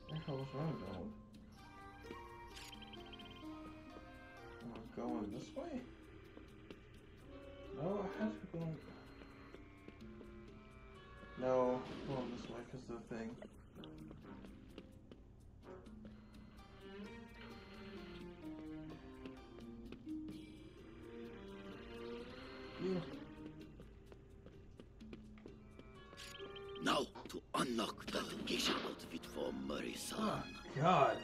Where the hell was Ron going? Am I going this way? No, I have to be going. No, I'm going this way because of the thing.
Unlock that geisha outfit for Murray-san.
Oh, God.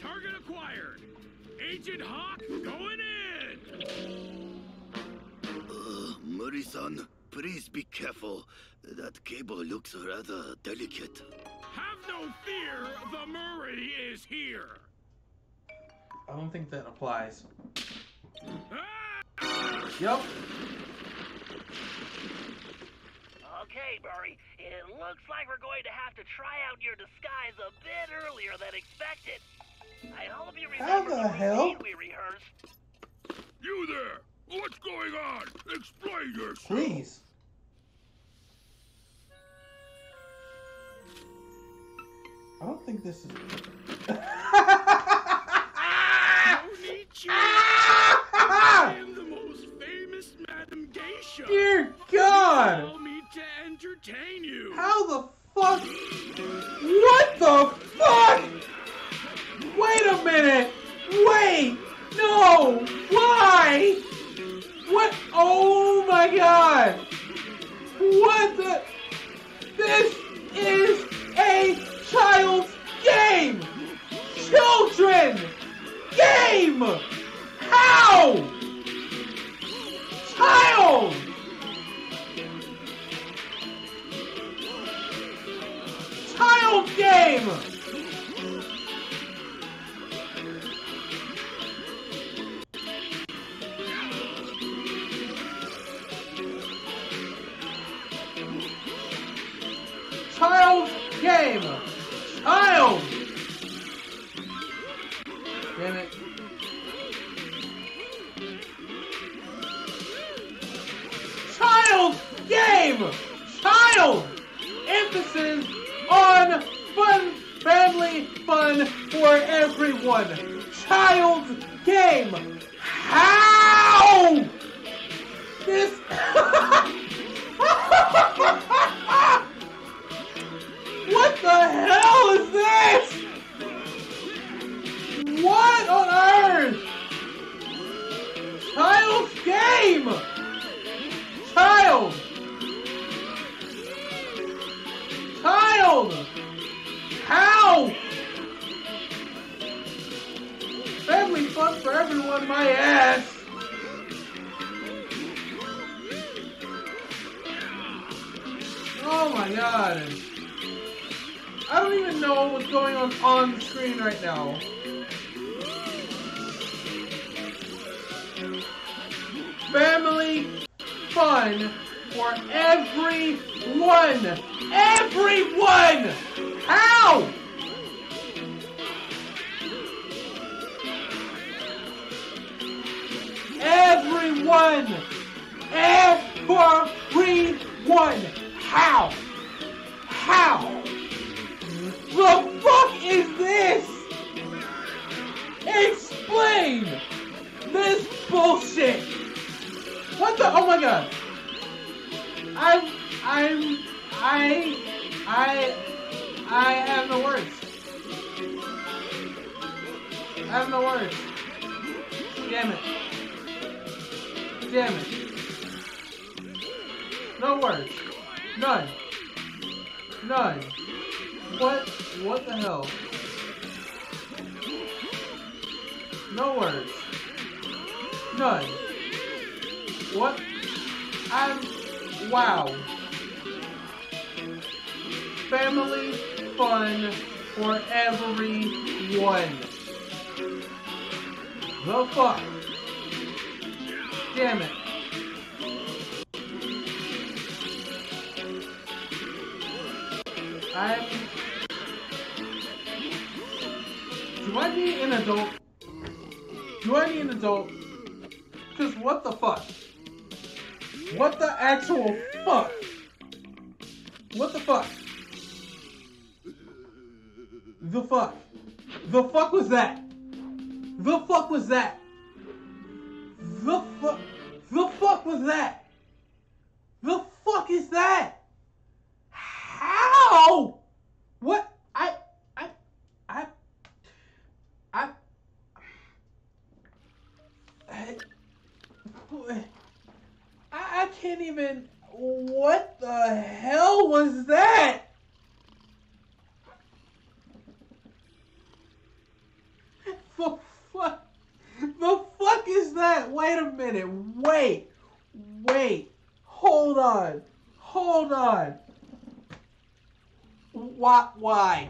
Target acquired. Agent Hawk going in.
Uh, Murray-san, please be careful. That cable looks rather delicate.
Have no fear. The Murray is here.
I don't think that applies.
Ah!
Yep.
Okay, Murray, it looks like we're going to have to try out your disguise a bit earlier than expected. I hope you
How
remember
the hell?
we rehearsed.
You there! What's going on? Explain yourself.
Please. I don't think this is.
I am the most famous Madam Geisha.
Dear God!
Allow me to entertain you.
How the fuck? What the fuck? Wait a minute! Wait! No! Why? What? Oh my god! What the? This is a child's game! Children! Game! How? Child! Child game! Child game! Child! Damn it. Child game! Child! Emphasis on fun, family fun for everyone. Child game. How? This. <laughs> <laughs> what the hell is this? What on earth? Child's game. Child. Child! How? Family fun for everyone, my ass! Oh my god. I don't even know what's going on on the screen right now. Family fun for everyone! Everyone! How? Everyone! Everyone! How? How? The fuck is this? Explain this bullshit. What the? Oh my god. I'm. I'm. I. I. I have no words. I have no words. Damn it. Damn it. No words. None. None. What? What the hell? No words. None. What? I'm. Wow. Family fun for everyone. The fuck? Damn it. I'm. Do I need an adult? Do I need an adult? Because what the fuck? What the actual fuck? What the fuck? The fuck? The fuck was that? The fuck was that? The fuck? The fuck was that? The fuck is that? How? What? I, I, I, I, I, I can't even. What the hell was that? The fuck? The fuck is that? Wait a minute. Wait. Wait. Hold on. Hold on. Why? Why?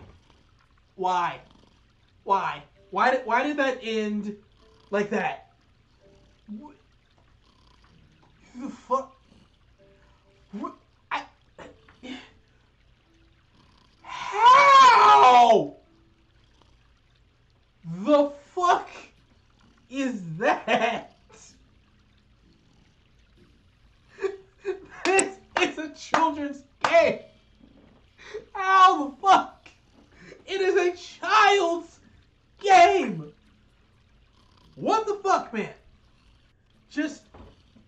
Why? Why? Why did Why did that end like that? What the fuck? What? How? The fuck is that? This is a children's game. How the fuck? It is a child's game. What the fuck, man? Just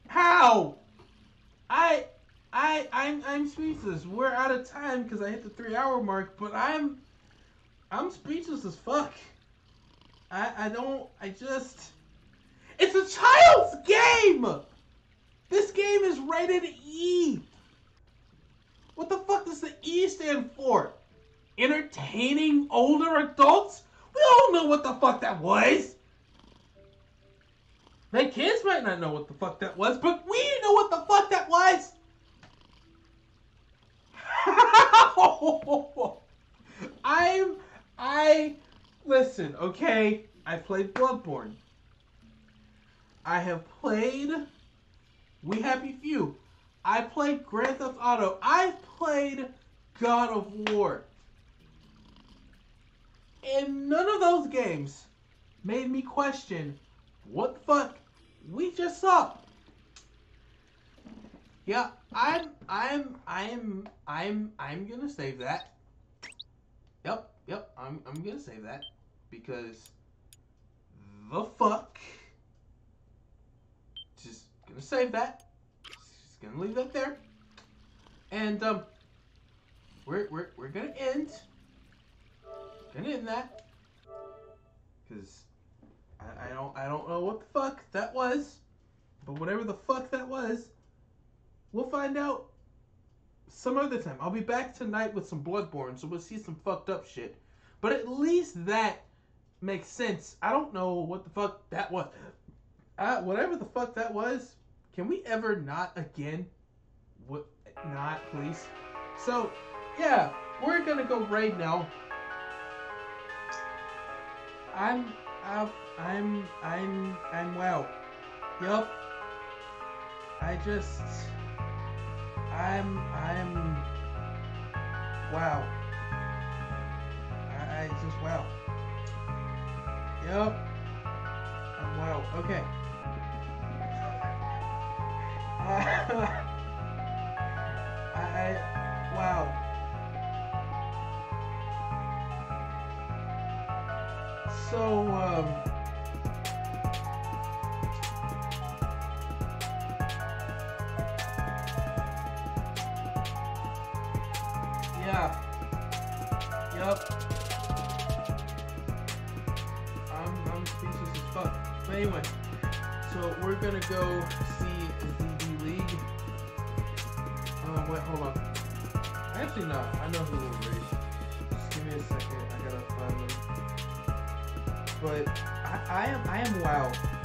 how? I I I'm I'm speechless. We're out of time because I hit the three hour mark, but I'm I'm speechless as fuck. I I don't I just It's a child's game! This game is rated E. What the fuck does the E stand for? Entertaining older adults? We all know what the fuck that was. The kids might not know what the fuck that was, but we know what the fuck that was. <laughs> I'm I listen, okay? I played Bloodborne. I have played We Happy Few. I played Grand Theft Auto. I've played God of War. And none of those games made me question what the fuck we just saw. Yeah, I'm I'm I'm I'm I'm gonna save that. Yep, yep, I'm I'm gonna save that because the fuck. Just gonna save that. Just gonna leave that there. And um we're we're we're gonna end. Gonna end that. Cause I, I don't I don't know what the fuck that was. But whatever the fuck that was, we'll find out some other time. I'll be back tonight with some Bloodborne, so we'll see some fucked up shit. But at least that makes sense. I don't know what the fuck that was. Uh, whatever the fuck that was, can we ever not again? What? Not, please. So, yeah, we're gonna go raid now. I'm, I'm, I'm, I'm, I'm well. Yup. I just, I'm, I'm, wow. I, I just wow. Yup. I'm wow. Okay. <laughs> I, wow. So, um, yep. I'm, I'm speechless as fuck. But anyway, so we're gonna go see the League. Uh, wait, hold on. Actually, no. I know who race. Just give me a second. I gotta find them. But I, I am, I am wow.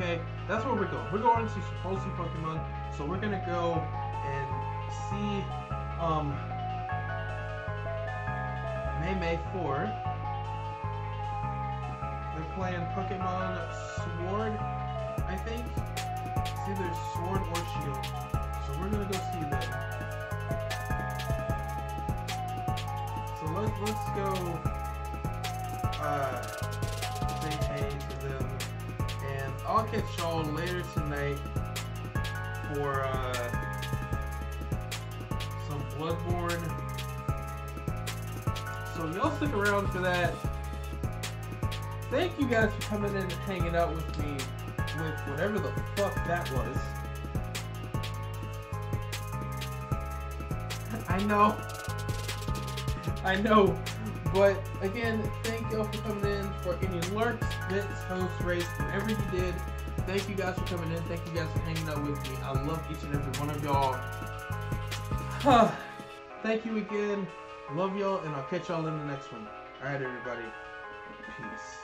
Okay, that's where we're going. We're going to see some wholesome Pokemon. So we're gonna go and see um May May Four. They're playing Pokemon Sword, I think. It's either Sword or Shield. So we're gonna go see them. So let's let's go uh say hey to them I'll catch y'all later tonight for uh some Bloodborne. So y'all stick around for that. Thank you guys for coming in and hanging out with me with whatever the fuck that was. I know. I know. But again, thank y'all for coming in for any lurks, bits, host, whatever you did. Thank you guys for coming in. Thank you guys for hanging out with me. I love each and every one of y'all. <sighs> thank you again. Love y'all, and I'll catch y'all in the next one. Alright, everybody. Peace.